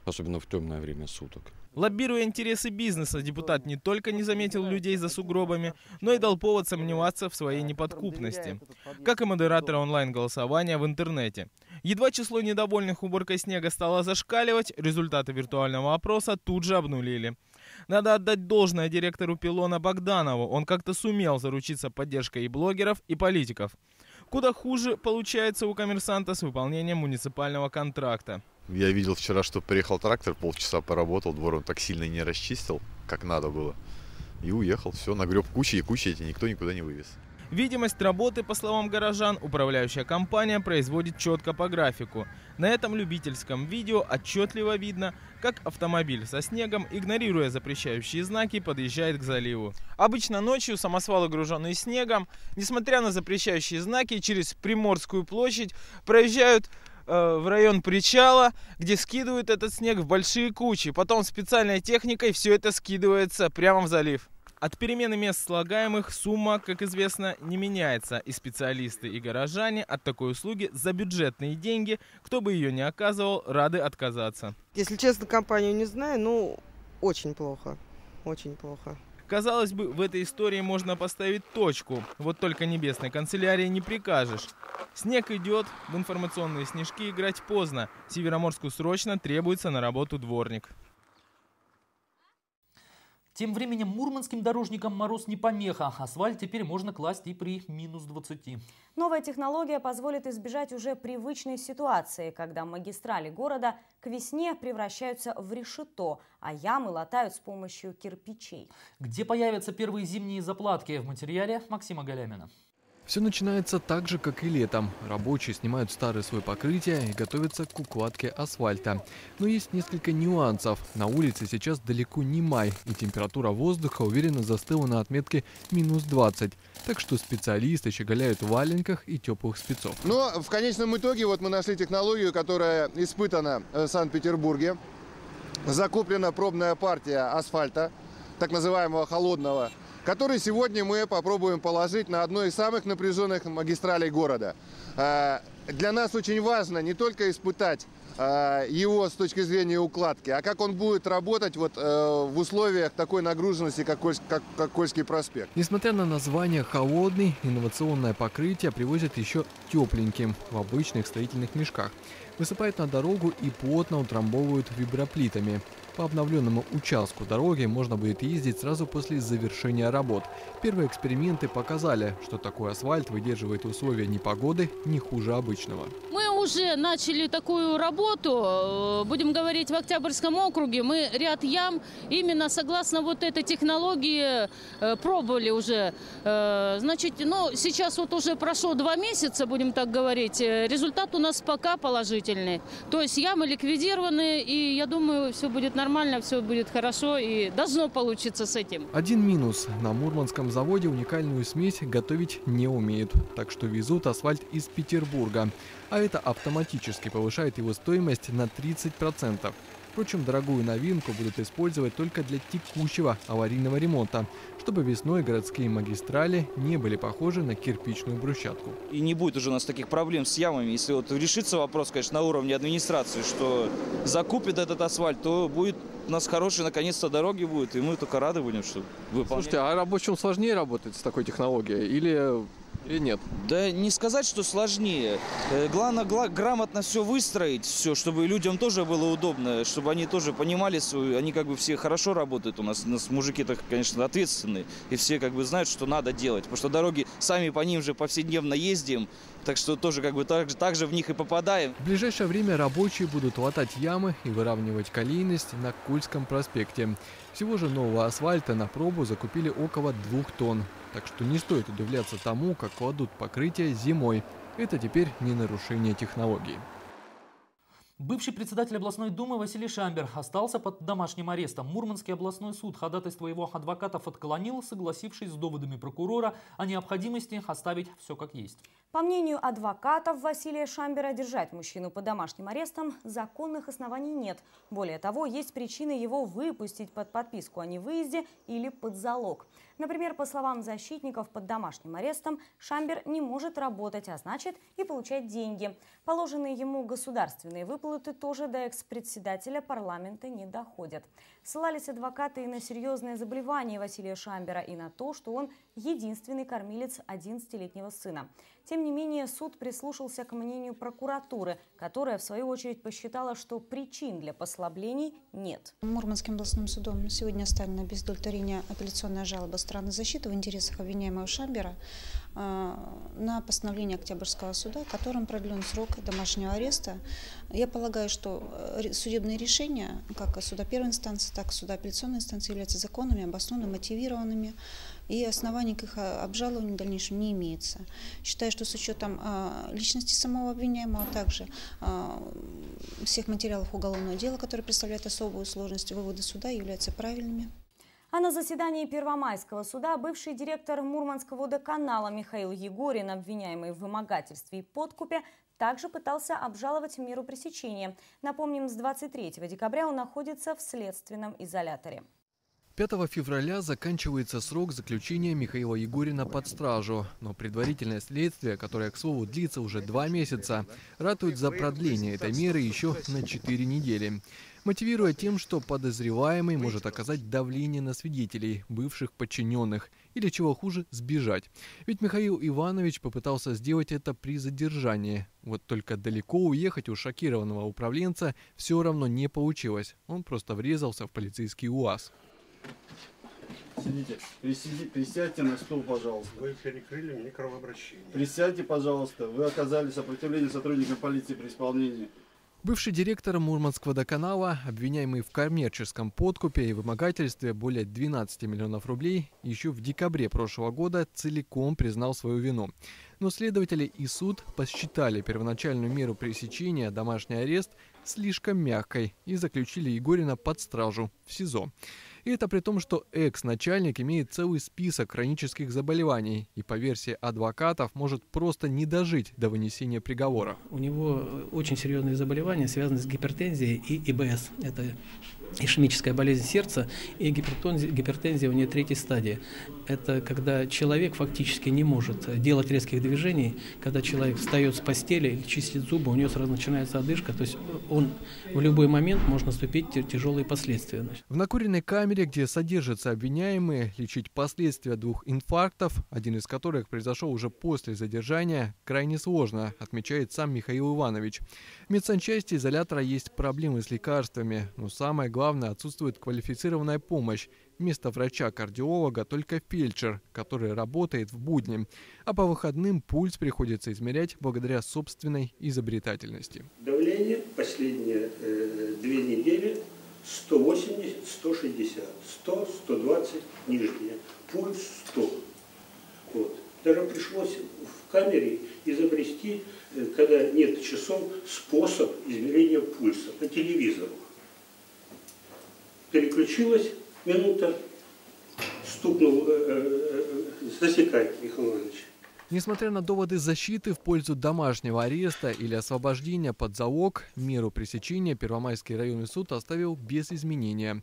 особенно в темное время суток. Лоббируя интересы бизнеса, депутат не только не заметил людей за сугробами, но и дал повод сомневаться в своей неподкупности, как и модератора онлайн-голосования в интернете. Едва число недовольных уборкой снега стало зашкаливать, результаты виртуального опроса тут же обнулили. Надо отдать должное директору Пилона Богданову, он как-то сумел заручиться поддержкой и блогеров, и политиков. Куда хуже получается у коммерсанта с выполнением муниципального контракта. Я видел вчера, что приехал трактор, полчаса поработал, двор он так сильно не расчистил. как надо было. И уехал, все, нагреб кучи и кучи эти никто никуда не вывез. Видимость работы, по словам горожан, управляющая компания производит четко по графику. На этом любительском видео отчетливо видно, как автомобиль со снегом, игнорируя запрещающие знаки, подъезжает к заливу. Обычно ночью самосвалы, груженные снегом, несмотря на запрещающие знаки, через Приморскую площадь проезжают э, в район причала, где скидывают этот снег в большие кучи. Потом специальной техникой все это скидывается прямо в залив. От перемены мест слагаемых сумма, как известно, не меняется, и специалисты и горожане от такой услуги за бюджетные деньги, кто бы ее ни оказывал, рады отказаться. Если честно, компанию не знаю, ну, очень плохо, очень плохо. Казалось бы, в этой истории можно поставить точку, вот только небесной канцелярии не прикажешь. Снег идет, в информационные снежки играть поздно, Североморску срочно требуется на работу дворник. Тем временем мурманским дорожникам мороз не помеха. Асфальт теперь можно класть и при минус 20. Новая технология позволит избежать уже привычной ситуации, когда магистрали города к весне превращаются в решето, а ямы латают с помощью кирпичей. Где появятся первые зимние заплатки? В материале Максима Галямина. Все начинается так же, как и летом. Рабочие снимают старое свое покрытие и готовятся к укладке асфальта. Но есть несколько нюансов. На улице сейчас далеко не май, и температура воздуха уверенно застыла на отметке минус 20. Так что специалисты щеголяют в валенках и теплых спецов. Но в конечном итоге вот мы нашли технологию, которая испытана в Санкт-Петербурге. Закуплена пробная партия асфальта, так называемого холодного который сегодня мы попробуем положить на одной из самых напряженных магистралей города. А, для нас очень важно не только испытать а, его с точки зрения укладки, а как он будет работать вот э, в условиях такой нагруженности, как, Коль, как, как Кольский проспект. Несмотря на название «холодный», инновационное покрытие привозят еще тепленьким в обычных строительных мешках. Высыпают на дорогу и плотно утрамбовывают виброплитами. По обновленному участку дороги можно будет ездить сразу после завершения работ. Первые эксперименты показали, что такой асфальт выдерживает условия непогоды не хуже обычного. Мы уже начали такую работу, э, будем говорить, в Октябрьском округе. Мы ряд ям именно согласно вот этой технологии э, пробовали уже. Э, значит, ну, сейчас вот уже прошло два месяца, будем так говорить. Результат у нас пока положительный. То есть ямы ликвидированы, и я думаю, все будет нормально, все будет хорошо, и должно получиться с этим. Один минус. На Мурманском заводе уникальную смесь готовить не умеют, так что везут асфальт из Петербурга а это автоматически повышает его стоимость на 30%. Впрочем, дорогую новинку будут использовать только для текущего аварийного ремонта, чтобы весной городские магистрали не были похожи на кирпичную брусчатку. И не будет уже у нас таких проблем с ямами. Если вот решится вопрос, конечно, на уровне администрации, что закупит этот асфальт, то будет у нас хорошие, наконец-то, дороги будут, и мы только рады будем, что выполнять. Слушайте, а рабочим сложнее работать с такой технологией? Или или нет? Да не сказать, что сложнее. Э, главное гла- грамотно все выстроить, все, чтобы людям тоже было удобно, чтобы они тоже понимали свою, они как бы все хорошо работают у нас, у нас мужики-то, конечно, ответственные, и все как бы знают, что надо делать, потому что дороги сами по ним же повседневно ездим, так что тоже как бы так, так же в них и попадаем. В ближайшее время рабочие будут латать ямы и выравнивать колейность на Кульском проспекте. Всего же нового асфальта на пробу закупили около двух тонн. Так что не стоит удивляться тому, как кладут покрытие зимой. Это теперь не нарушение технологии. Бывший председатель областной думы Василий Шамбер остался под домашним арестом. Мурманский областной суд ходатайство его адвокатов отклонил, согласившись с доводами прокурора о необходимости оставить все как есть. По мнению адвокатов Василия Шамбера, держать мужчину под домашним арестом законных оснований нет. Более того, есть причины его выпустить под подписку о невыезде или под залог. Например, по словам защитников, под домашним арестом Шамбер не может работать, а значит и получать деньги. Положенные ему государственные выплаты тоже до экс-председателя парламента не доходят. Ссылались адвокаты и на серьезное заболевание Василия Шамбера, и на то, что он единственный кормилец 11-летнего сына. Тем не менее, суд прислушался к мнению прокуратуры, которая, в свою очередь, посчитала, что причин для послаблений нет. Мурманским областным судом сегодня оставлена без удовлетворения апелляционная жалоба стороны защиты в интересах обвиняемого Шамбера а, на постановление Октябрьского суда, которым продлен срок домашнего ареста. Я полагаю, что э, судебные решения, как суда первой инстанции, так и суда апелляционной инстанции, являются законными, обоснованными, мотивированными, и оснований к их а, обжалованию в дальнейшем не имеется. Считаю, что с учетом а, личности самого обвиняемого, а также всех материалов уголовного дела, которые представляют особую сложность, выводы суда являются правильными. А на заседании Первомайского суда бывший директор Мурманского водоканала Михаил Егорин, обвиняемый в вымогательстве и подкупе, также пытался обжаловать меру пресечения. Напомним, с 23 декабря он находится в следственном изоляторе. 5 февраля заканчивается срок заключения Михаила Егорина под стражу. Но предварительное следствие, которое, к слову, длится уже два месяца, ратует за продление этой меры еще на 4 недели. Мотивируя тем, что подозреваемый может оказать давление на свидетелей, бывших подчиненных, или, чего хуже, сбежать. Ведь Михаил Иванович попытался сделать это при задержании. Вот только далеко уехать у шокированного управленца все равно не получилось. Он просто врезался в полицейский УАЗ. Сидите. Присиди, присядьте на стул, пожалуйста. Вы перекрыли мне кровообращение. Присядьте, пожалуйста. Вы оказали сопротивление сотрудникам полиции при исполнении. Бывший директор Мурманского водоканала, обвиняемый в коммерческом подкупе и вымогательстве более 12 миллионов рублей, еще в декабре прошлого года целиком признал свою вину. Но следователи и суд посчитали первоначальную меру пресечения, домашний арест, слишком мягкой и заключили Егорина под стражу в СИЗО. И это при том, что экс-начальник имеет целый список хронических заболеваний и, по версии адвокатов, может просто не дожить до вынесения приговора. У него очень серьезные заболевания, связанные с гипертензией и ИБС. Это ишемическая болезнь сердца и гипертензия, гипертензия у нее третьей стадии. Это когда человек фактически не может делать резких движений, когда человек встает с постели или чистит зубы, у него сразу начинается одышка, то есть он в любой момент может наступить тяжелые последствия. В накуренной камере, где содержатся обвиняемые, лечить последствия двух инфарктов, один из которых произошел уже после задержания, крайне сложно, отмечает сам Михаил Иванович. В медсанчасти изолятора есть проблемы с лекарствами, но самое главное, отсутствует квалифицированная помощь. Вместо врача-кардиолога только фельдшер, который работает в будни. А по выходным пульс приходится измерять благодаря собственной изобретательности. Давление последние э, две недели 180, 160, 100, 120 нижнее. Пульс 100. Вот. Даже пришлось в камере изобрести, э, когда нет часов, способ измерения пульса по телевизору переключилась минута, стукнул, э, э, э, Михаил Иванович. Несмотря на доводы защиты в пользу домашнего ареста или освобождения под залог, меру пресечения Первомайский районный суд оставил без изменения.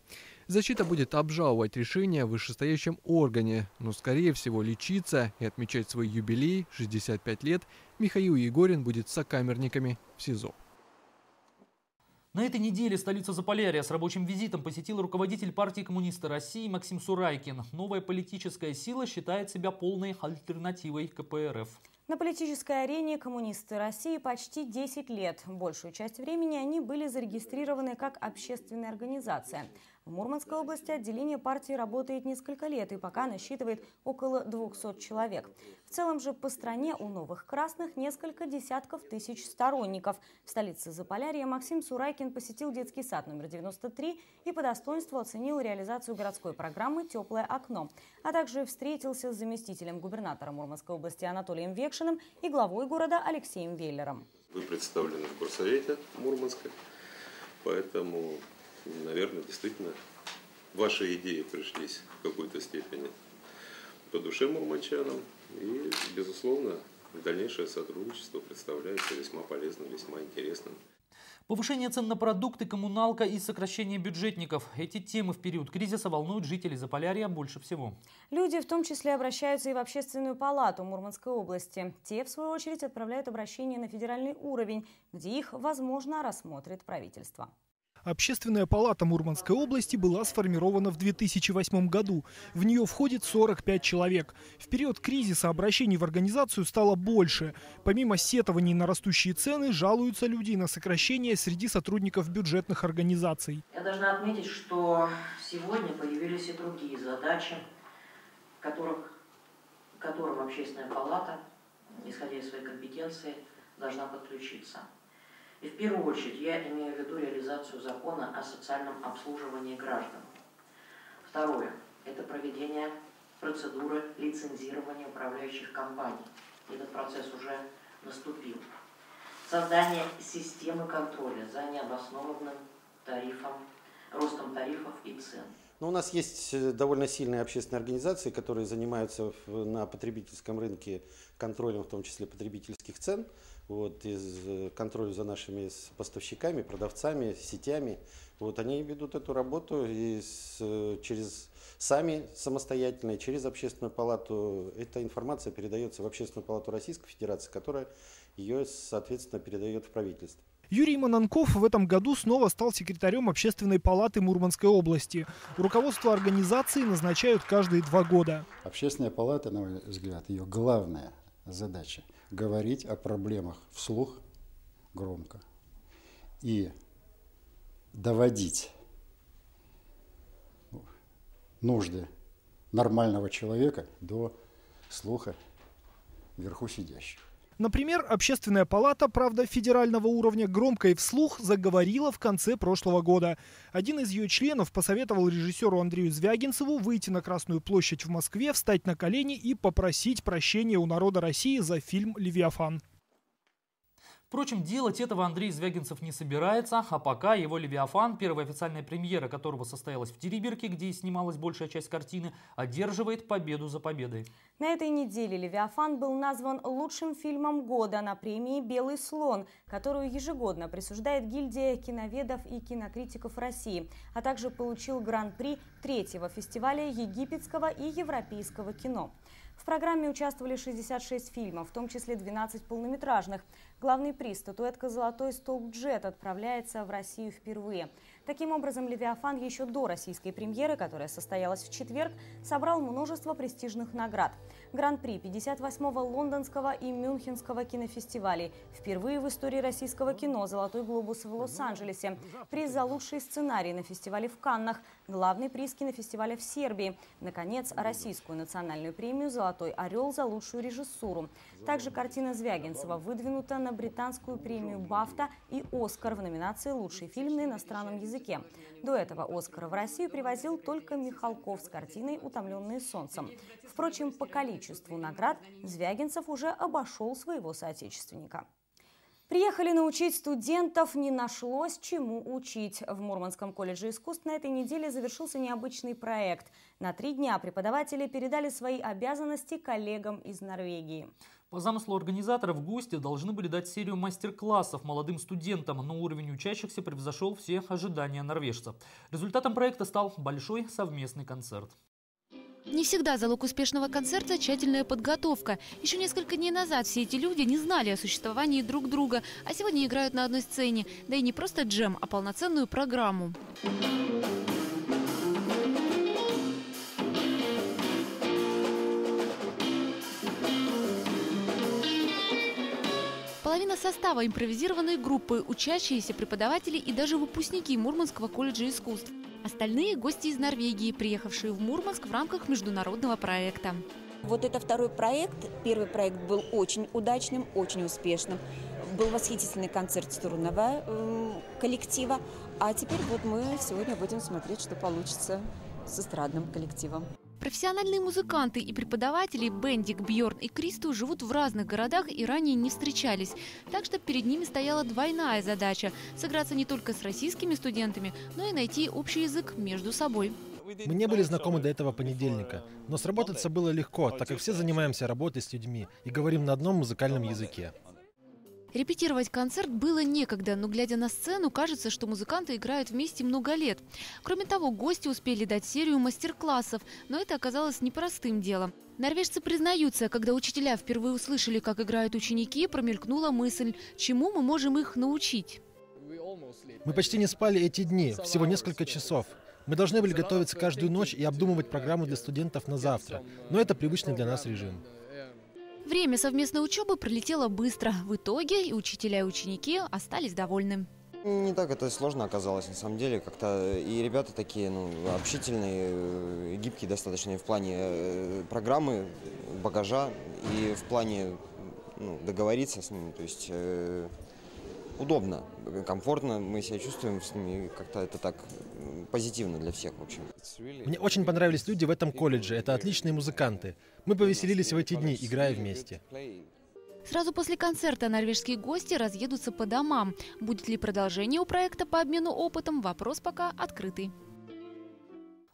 Защита будет обжаловать решение в вышестоящем органе, но, скорее всего, лечиться и отмечать свой юбилей, 65 лет, Михаил Егорин будет с сокамерниками в СИЗО. На этой неделе столицу Заполярья с рабочим визитом посетил руководитель партии коммуниста России Максим Сурайкин. Новая политическая сила считает себя полной альтернативой КПРФ. На политической арене коммунисты России почти 10 лет. Большую часть времени они были зарегистрированы как общественная организация – в Мурманской области отделение партии работает несколько лет и пока насчитывает около 200 человек. В целом же по стране у новых красных несколько десятков тысяч сторонников. В столице Заполярья Максим Сурайкин посетил детский сад номер 93 и по достоинству оценил реализацию городской программы «Теплое окно», а также встретился с заместителем губернатора Мурманской области Анатолием Векшиным и главой города Алексеем Веллером. Вы представлены в горсовете Мурманска, поэтому наверное, действительно ваши идеи пришлись в какой-то степени по душе мурманчанам. И, безусловно, дальнейшее сотрудничество представляется весьма полезным, весьма интересным. Повышение цен на продукты, коммуналка и сокращение бюджетников. Эти темы в период кризиса волнуют жителей Заполярья больше всего. Люди в том числе обращаются и в общественную палату Мурманской области. Те, в свою очередь, отправляют обращение на федеральный уровень, где их, возможно, рассмотрит правительство. Общественная палата Мурманской области была сформирована в 2008 году. В нее входит 45 человек. В период кризиса обращений в организацию стало больше. Помимо сетований на растущие цены, жалуются люди на сокращение среди сотрудников бюджетных организаций. Я должна отметить, что сегодня появились и другие задачи, которых, которым общественная палата, исходя из своей компетенции, должна подключиться. И в первую очередь я имею в виду реализацию закона о социальном обслуживании граждан. Второе – это проведение процедуры лицензирования управляющих компаний. Этот процесс уже наступил. Создание системы контроля за необоснованным тарифом, ростом тарифов и цен. Но у нас есть э, довольно сильные общественные организации, которые занимаются на потребительском рынке контролем, в том числе потребительских цен вот, из э, контроля за нашими поставщиками, продавцами, сетями. Вот, они ведут эту работу и с, э, через сами самостоятельно, через общественную палату. Эта информация передается в общественную палату Российской Федерации, которая ее, соответственно, передает в правительство. Юрий Мананков в этом году снова стал секретарем Общественной палаты Мурманской области. Руководство организации назначают каждые два года. Общественная палата, на мой взгляд, ее главная задача говорить о проблемах вслух громко и доводить нужды нормального человека до слуха вверху сидящих. Например, Общественная палата, правда, федерального уровня громко и вслух заговорила в конце прошлого года. Один из ее членов посоветовал режиссеру Андрею Звягинцеву выйти на Красную площадь в Москве, встать на колени и попросить прощения у народа России за фильм «Левиафан». Впрочем, делать этого Андрей Звягинцев не собирается, а пока его «Левиафан», первая официальная премьера которого состоялась в Териберке, где и снималась большая часть картины, одерживает победу за победой. На этой неделе «Левиафан» был назван лучшим фильмом года на премии «Белый слон», которую ежегодно присуждает гильдия киноведов и кинокритиков России, а также получил гран-при третьего фестиваля египетского и европейского кино. В программе участвовали 66 фильмов, в том числе 12 полнометражных. Главный приз, статуэтка «Золотой столб Джет» отправляется в Россию впервые. Таким образом, «Левиафан» еще до российской премьеры, которая состоялась в четверг, собрал множество престижных наград. Гран-при 58-го лондонского и мюнхенского кинофестивалей. Впервые в истории российского кино «Золотой глобус» в Лос-Анджелесе. Приз за лучший сценарий на фестивале в Каннах. Главный приз кинофестиваля в Сербии. Наконец, российскую национальную премию «Золотой орел» за лучшую режиссуру. Также картина Звягинцева выдвинута на британскую премию «Бафта» и «Оскар» в номинации «Лучший фильм на иностранном языке». До этого «Оскара» в Россию привозил только Михалков с картиной «Утомленные солнцем». Впрочем, по количеству наград Звягинцев уже обошел своего соотечественника. Приехали научить студентов, не нашлось чему учить. В Мурманском колледже искусств на этой неделе завершился необычный проект. На три дня преподаватели передали свои обязанности коллегам из Норвегии. По замыслу организаторов гости должны были дать серию мастер-классов молодым студентам, но уровень учащихся превзошел все ожидания норвежцев. Результатом проекта стал большой совместный концерт. Не всегда залог успешного концерта – тщательная подготовка. Еще несколько дней назад все эти люди не знали о существовании друг друга, а сегодня играют на одной сцене. Да и не просто джем, а полноценную программу. Половина состава импровизированной группы, учащиеся преподаватели и даже выпускники Мурманского колледжа искусств. Остальные – гости из Норвегии, приехавшие в Мурманск в рамках международного проекта. Вот это второй проект. Первый проект был очень удачным, очень успешным. Был восхитительный концерт струнного э, коллектива. А теперь вот мы сегодня будем смотреть, что получится с эстрадным коллективом. Профессиональные музыканты и преподаватели Бендик, Бьорн и Кристу живут в разных городах и ранее не встречались. Так что перед ними стояла двойная задача – сыграться не только с российскими студентами, но и найти общий язык между собой. Мы не были знакомы до этого понедельника, но сработаться было легко, так как все занимаемся работой с людьми и говорим на одном музыкальном языке. Репетировать концерт было некогда, но глядя на сцену, кажется, что музыканты играют вместе много лет. Кроме того, гости успели дать серию мастер-классов, но это оказалось непростым делом. Норвежцы признаются, когда учителя впервые услышали, как играют ученики, промелькнула мысль, чему мы можем их научить. Мы почти не спали эти дни, всего несколько часов. Мы должны были готовиться каждую ночь и обдумывать программу для студентов на завтра. Но это привычный для нас режим. Время совместной учебы пролетело быстро. В итоге и учителя, и ученики остались довольны. Не так это сложно оказалось, на самом деле. Как-то и ребята такие, ну, общительные, э, гибкие достаточно и в плане э, программы, багажа, и в плане ну, договориться с ними. То есть э, удобно, комфортно мы себя чувствуем с ними, как-то это так позитивно для всех, в общем. Мне очень понравились люди в этом колледже, это отличные музыканты. Мы повеселились в эти дни, играя вместе. Сразу после концерта норвежские гости разъедутся по домам. Будет ли продолжение у проекта по обмену опытом, вопрос пока открытый.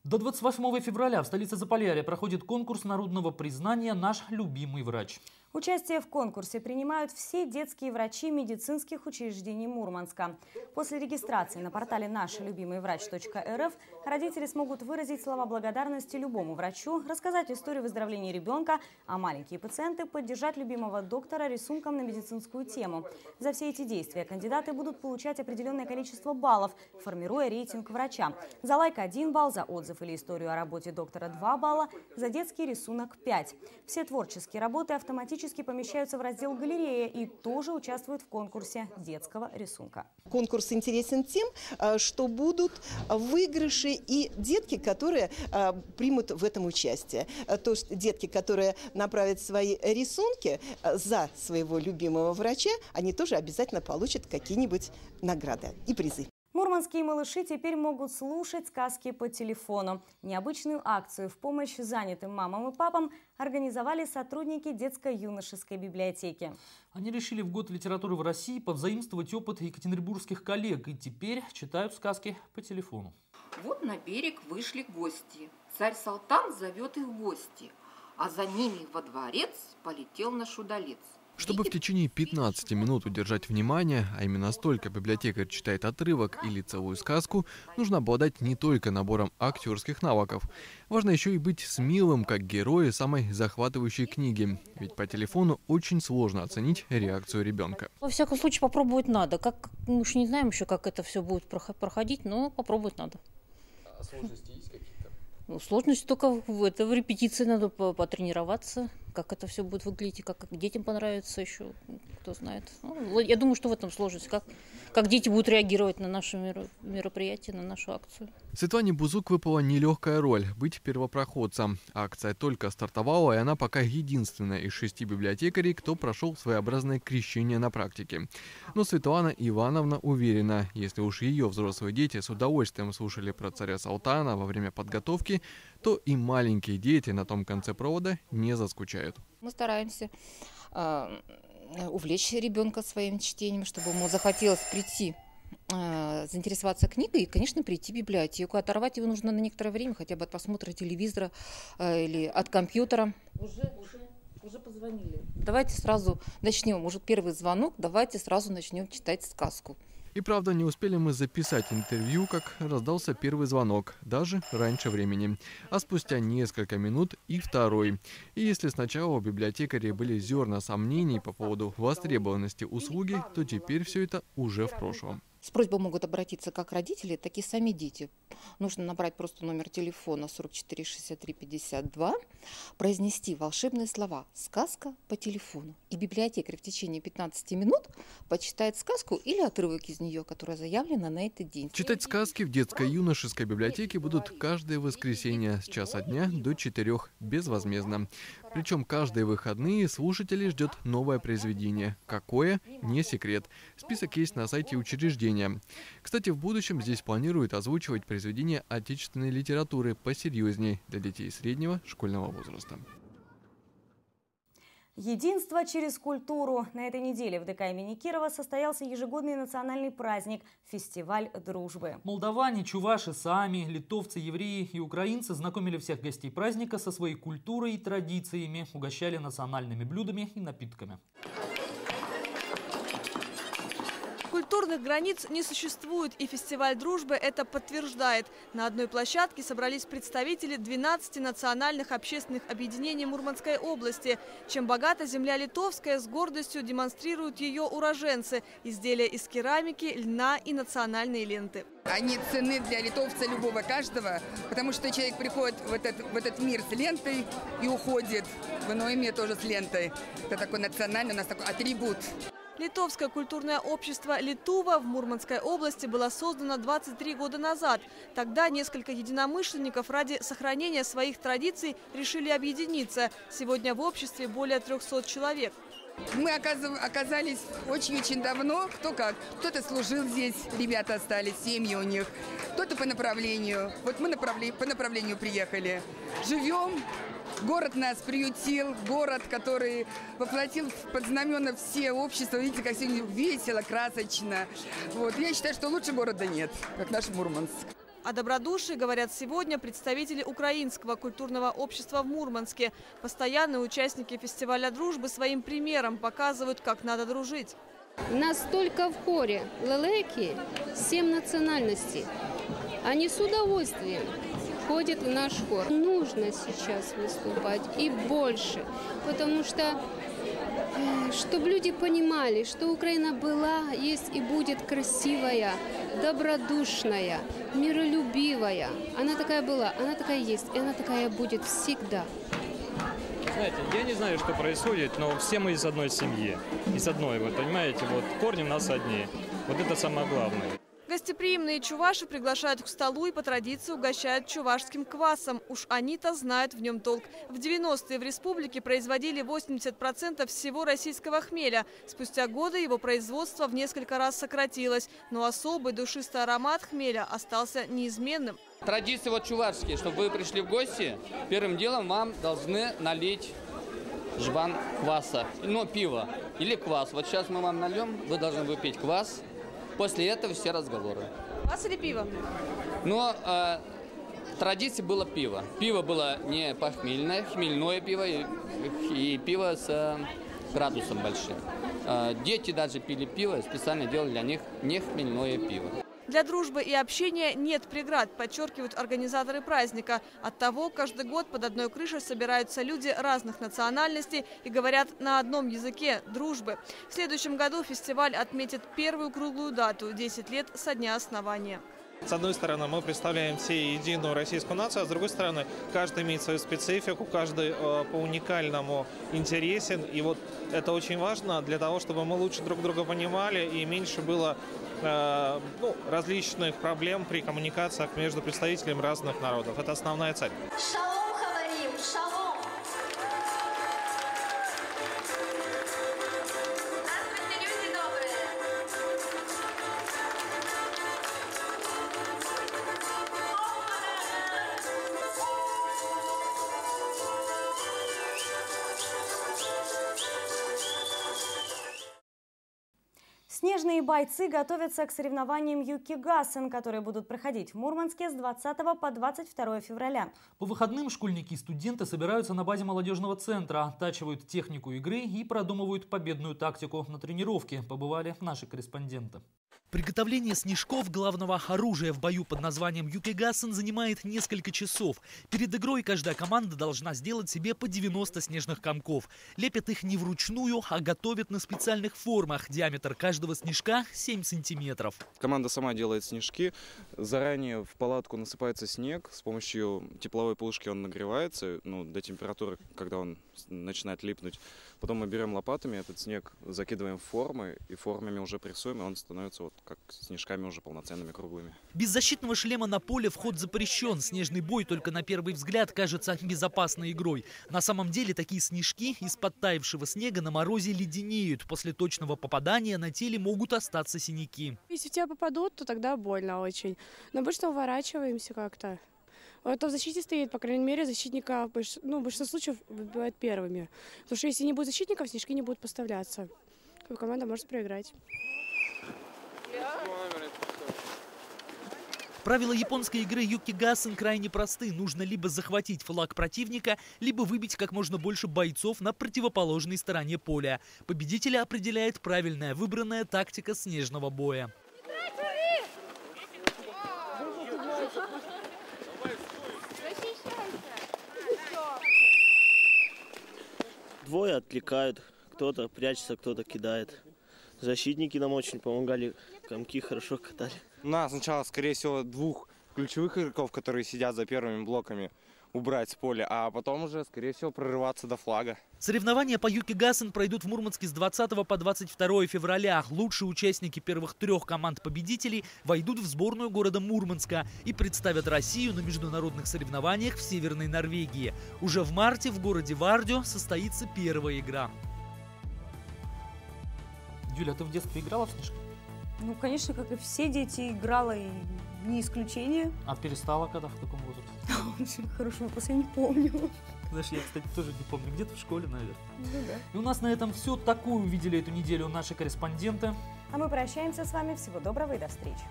До 28 февраля в столице Заполярья проходит конкурс народного признания «Наш любимый врач». Участие в конкурсе принимают все детские врачи медицинских учреждений Мурманска. После регистрации на портале «Наш любимый врач.рф» родители смогут выразить слова благодарности любому врачу, рассказать историю выздоровления ребенка, а маленькие пациенты поддержать любимого доктора рисунком на медицинскую тему. За все эти действия кандидаты будут получать определенное количество баллов, формируя рейтинг врача. За лайк – 1 балл, за отзыв или историю о работе доктора – 2 балла, за детский рисунок – 5. Все творческие работы автоматически автоматически помещаются в раздел «Галерея» и тоже участвуют в конкурсе детского рисунка. Конкурс интересен тем, э, что будут выигрыши и детки, которые э, примут в этом участие. Э, то есть детки, которые направят свои рисунки за своего любимого врача, они тоже обязательно получат какие-нибудь награды и призы. Мурманские малыши теперь могут слушать сказки по телефону. Необычную акцию в помощь занятым мамам и папам организовали сотрудники детско-юношеской библиотеки. Они решили в год литературы в России повзаимствовать опыт екатеринбургских коллег и теперь читают сказки по телефону. Вот на берег вышли гости. Царь Салтан зовет их в гости, а за ними во дворец полетел наш удалец. Чтобы в течение 15 минут удержать внимание, а именно столько библиотекарь читает отрывок или целую сказку, нужно обладать не только набором актерских навыков. Важно еще и быть смелым, как герои самой захватывающей книги. Ведь по телефону очень сложно оценить реакцию ребенка. Во всяком случае, попробовать надо. Как, мы уж не знаем еще, как это все будет проходить, но попробовать надо. А сложности есть какие-то? Ну, сложность только в, это, в репетиции надо потренироваться как это все будет выглядеть, как, как детям понравится еще, кто знает. Ну, я думаю, что в этом сложность, как, как дети будут реагировать на наше мероприятие, на нашу акцию. Светлане Бузук выпала нелегкая роль – быть первопроходцем. Акция только стартовала, и она пока единственная из шести библиотекарей, кто прошел своеобразное крещение на практике. Но Светлана Ивановна уверена, если уж ее взрослые дети с удовольствием слушали про царя Салтана во время подготовки, то и маленькие дети на том конце провода не заскучают. Мы стараемся э, увлечь ребенка своим чтением, чтобы ему захотелось прийти э, заинтересоваться книгой и, конечно, прийти в библиотеку. Оторвать его нужно на некоторое время, хотя бы от просмотра телевизора э, или от компьютера. Уже, уже, уже позвонили. Давайте сразу начнем. Может, первый звонок, давайте сразу начнем читать сказку. И правда, не успели мы записать интервью, как раздался первый звонок, даже раньше времени. А спустя несколько минут и второй. И если сначала у библиотекарей были зерна сомнений по поводу востребованности услуги, то теперь все это уже в прошлом. С просьбой могут обратиться как родители, так и сами дети. Нужно набрать просто номер телефона 44 63 52, произнести волшебные слова «сказка по телефону». И библиотекарь в течение 15 минут почитает сказку или отрывок из нее, которая заявлена на этот день. Читать сказки в детско-юношеской библиотеке будут каждое воскресенье с часа дня до четырех безвозмездно. Причем каждые выходные слушатели ждет новое произведение. Какое? Не секрет. Список есть на сайте учреждения. Кстати, в будущем здесь планируют озвучивать произведения отечественной литературы посерьезнее для детей среднего школьного возраста. Единство через культуру. На этой неделе в ДК имени Кирова состоялся ежегодный национальный праздник – фестиваль дружбы. Молдаване, чуваши, сами, литовцы, евреи и украинцы знакомили всех гостей праздника со своей культурой и традициями, угощали национальными блюдами и напитками. Культурных границ не существует, и фестиваль дружбы это подтверждает. На одной площадке собрались представители 12 национальных общественных объединений Мурманской области. Чем богата земля литовская, с гордостью демонстрируют ее уроженцы. Изделия из керамики, льна и национальные ленты. Они цены для литовца любого каждого, потому что человек приходит в этот, в этот мир с лентой и уходит в иной мир тоже с лентой. Это такой национальный у нас такой атрибут. Литовское культурное общество «Литува» в Мурманской области было создано 23 года назад. Тогда несколько единомышленников ради сохранения своих традиций решили объединиться. Сегодня в обществе более 300 человек. Мы оказались очень-очень давно, кто как. Кто-то служил здесь, ребята остались, семьи у них. Кто-то по направлению. Вот мы направле, по направлению приехали. Живем, Город нас приютил, город, который воплотил под знамена все общества. Видите, как сегодня весело, красочно. Вот. Я считаю, что лучше города нет, как наш Мурманск. О добродушии говорят сегодня представители Украинского культурного общества в Мурманске. Постоянные участники фестиваля дружбы своим примером показывают, как надо дружить. У нас только в хоре лелеки семь национальностей. Они с удовольствием входит в наш хор. Нужно сейчас выступать и больше, потому что чтобы люди понимали, что Украина была, есть и будет красивая, добродушная, миролюбивая. Она такая была, она такая есть, и она такая будет всегда. Знаете, я не знаю, что происходит, но все мы из одной семьи, из одной, вы понимаете, вот корни у нас одни. Вот это самое главное. Гостеприимные чуваши приглашают к столу и по традиции угощают чувашским квасом. Уж они-то знают в нем толк. В 90-е в республике производили 80% всего российского хмеля. Спустя годы его производство в несколько раз сократилось. Но особый душистый аромат хмеля остался неизменным. Традиции вот чувашские, чтобы вы пришли в гости, первым делом вам должны налить жбан кваса, ну, пиво или квас. Вот сейчас мы вам нальем, вы должны выпить квас, После этого все разговоры. Вас или пиво? Но э, традиция было пиво. Пиво было не похмельное, хмельное пиво и, и пиво с э, градусом большим. Э, дети даже пили пиво, специально делали для них не хмельное пиво. Для дружбы и общения нет преград, подчеркивают организаторы праздника. Оттого каждый год под одной крышей собираются люди разных национальностей и говорят на одном языке – дружбы. В следующем году фестиваль отметит первую круглую дату – 10 лет со дня основания. С одной стороны, мы представляем все единую российскую нацию, а с другой стороны, каждый имеет свою специфику, каждый э, по уникальному интересен. И вот это очень важно для того, чтобы мы лучше друг друга понимали и меньше было э, ну, различных проблем при коммуникациях между представителями разных народов. Это основная цель. Бойцы готовятся к соревнованиям Юки Гасен, которые будут проходить в Мурманске с 20 по 22 февраля. По выходным школьники и студенты собираются на базе молодежного центра, оттачивают технику игры и продумывают победную тактику на тренировке. Побывали наши корреспонденты. Приготовление снежков, главного оружия в бою под названием Юкигасен, занимает несколько часов. Перед игрой каждая команда должна сделать себе по 90 снежных комков. Лепят их не вручную, а готовят на специальных формах. Диаметр каждого снежка 7 сантиметров. Команда сама делает снежки. Заранее в палатку насыпается снег. С помощью тепловой пушки он нагревается ну, до температуры, когда он начинает липнуть. Потом мы берем лопатами этот снег, закидываем в формы и формами уже прессуем, и он становится вот как снежками уже полноценными, круглыми. Без защитного шлема на поле вход запрещен. Снежный бой только на первый взгляд кажется безопасной игрой. На самом деле такие снежки из подтаявшего снега на морозе леденеют. После точного попадания на теле могут остаться синяки. Если в тебя попадут, то тогда больно очень. Но обычно уворачиваемся как-то. Это в защите стоит, по крайней мере, защитника, ну, в большинстве случаев выбивают первыми. Потому что если не будет защитников, снежки не будут поставляться. Команда может проиграть. Правила японской игры Юкигасен крайне просты. Нужно либо захватить флаг противника, либо выбить как можно больше бойцов на противоположной стороне поля. Победителя определяет правильная выбранная тактика снежного боя. Двое отвлекают, кто-то прячется, кто-то кидает. Защитники нам очень помогали, комки хорошо катали. На сначала, скорее всего, двух ключевых игроков, которые сидят за первыми блоками, убрать с поля, а потом уже, скорее всего, прорываться до флага. Соревнования по Юки Гасен пройдут в Мурманске с 20 по 22 февраля. Лучшие участники первых трех команд победителей войдут в сборную города Мурманска и представят Россию на международных соревнованиях в Северной Норвегии. Уже в марте в городе Вардио состоится первая игра. Юля, ты в детстве играла в снежки? Ну, конечно, как и все дети, играла и не исключение. А перестала когда, в каком возрасте? Очень хороший вопрос, я не помню. Знаешь, я, кстати, тоже не помню. Где-то в школе, наверное. Ну да. И у нас на этом все. Такую увидели эту неделю наши корреспонденты. А мы прощаемся с вами. Всего доброго и до встречи.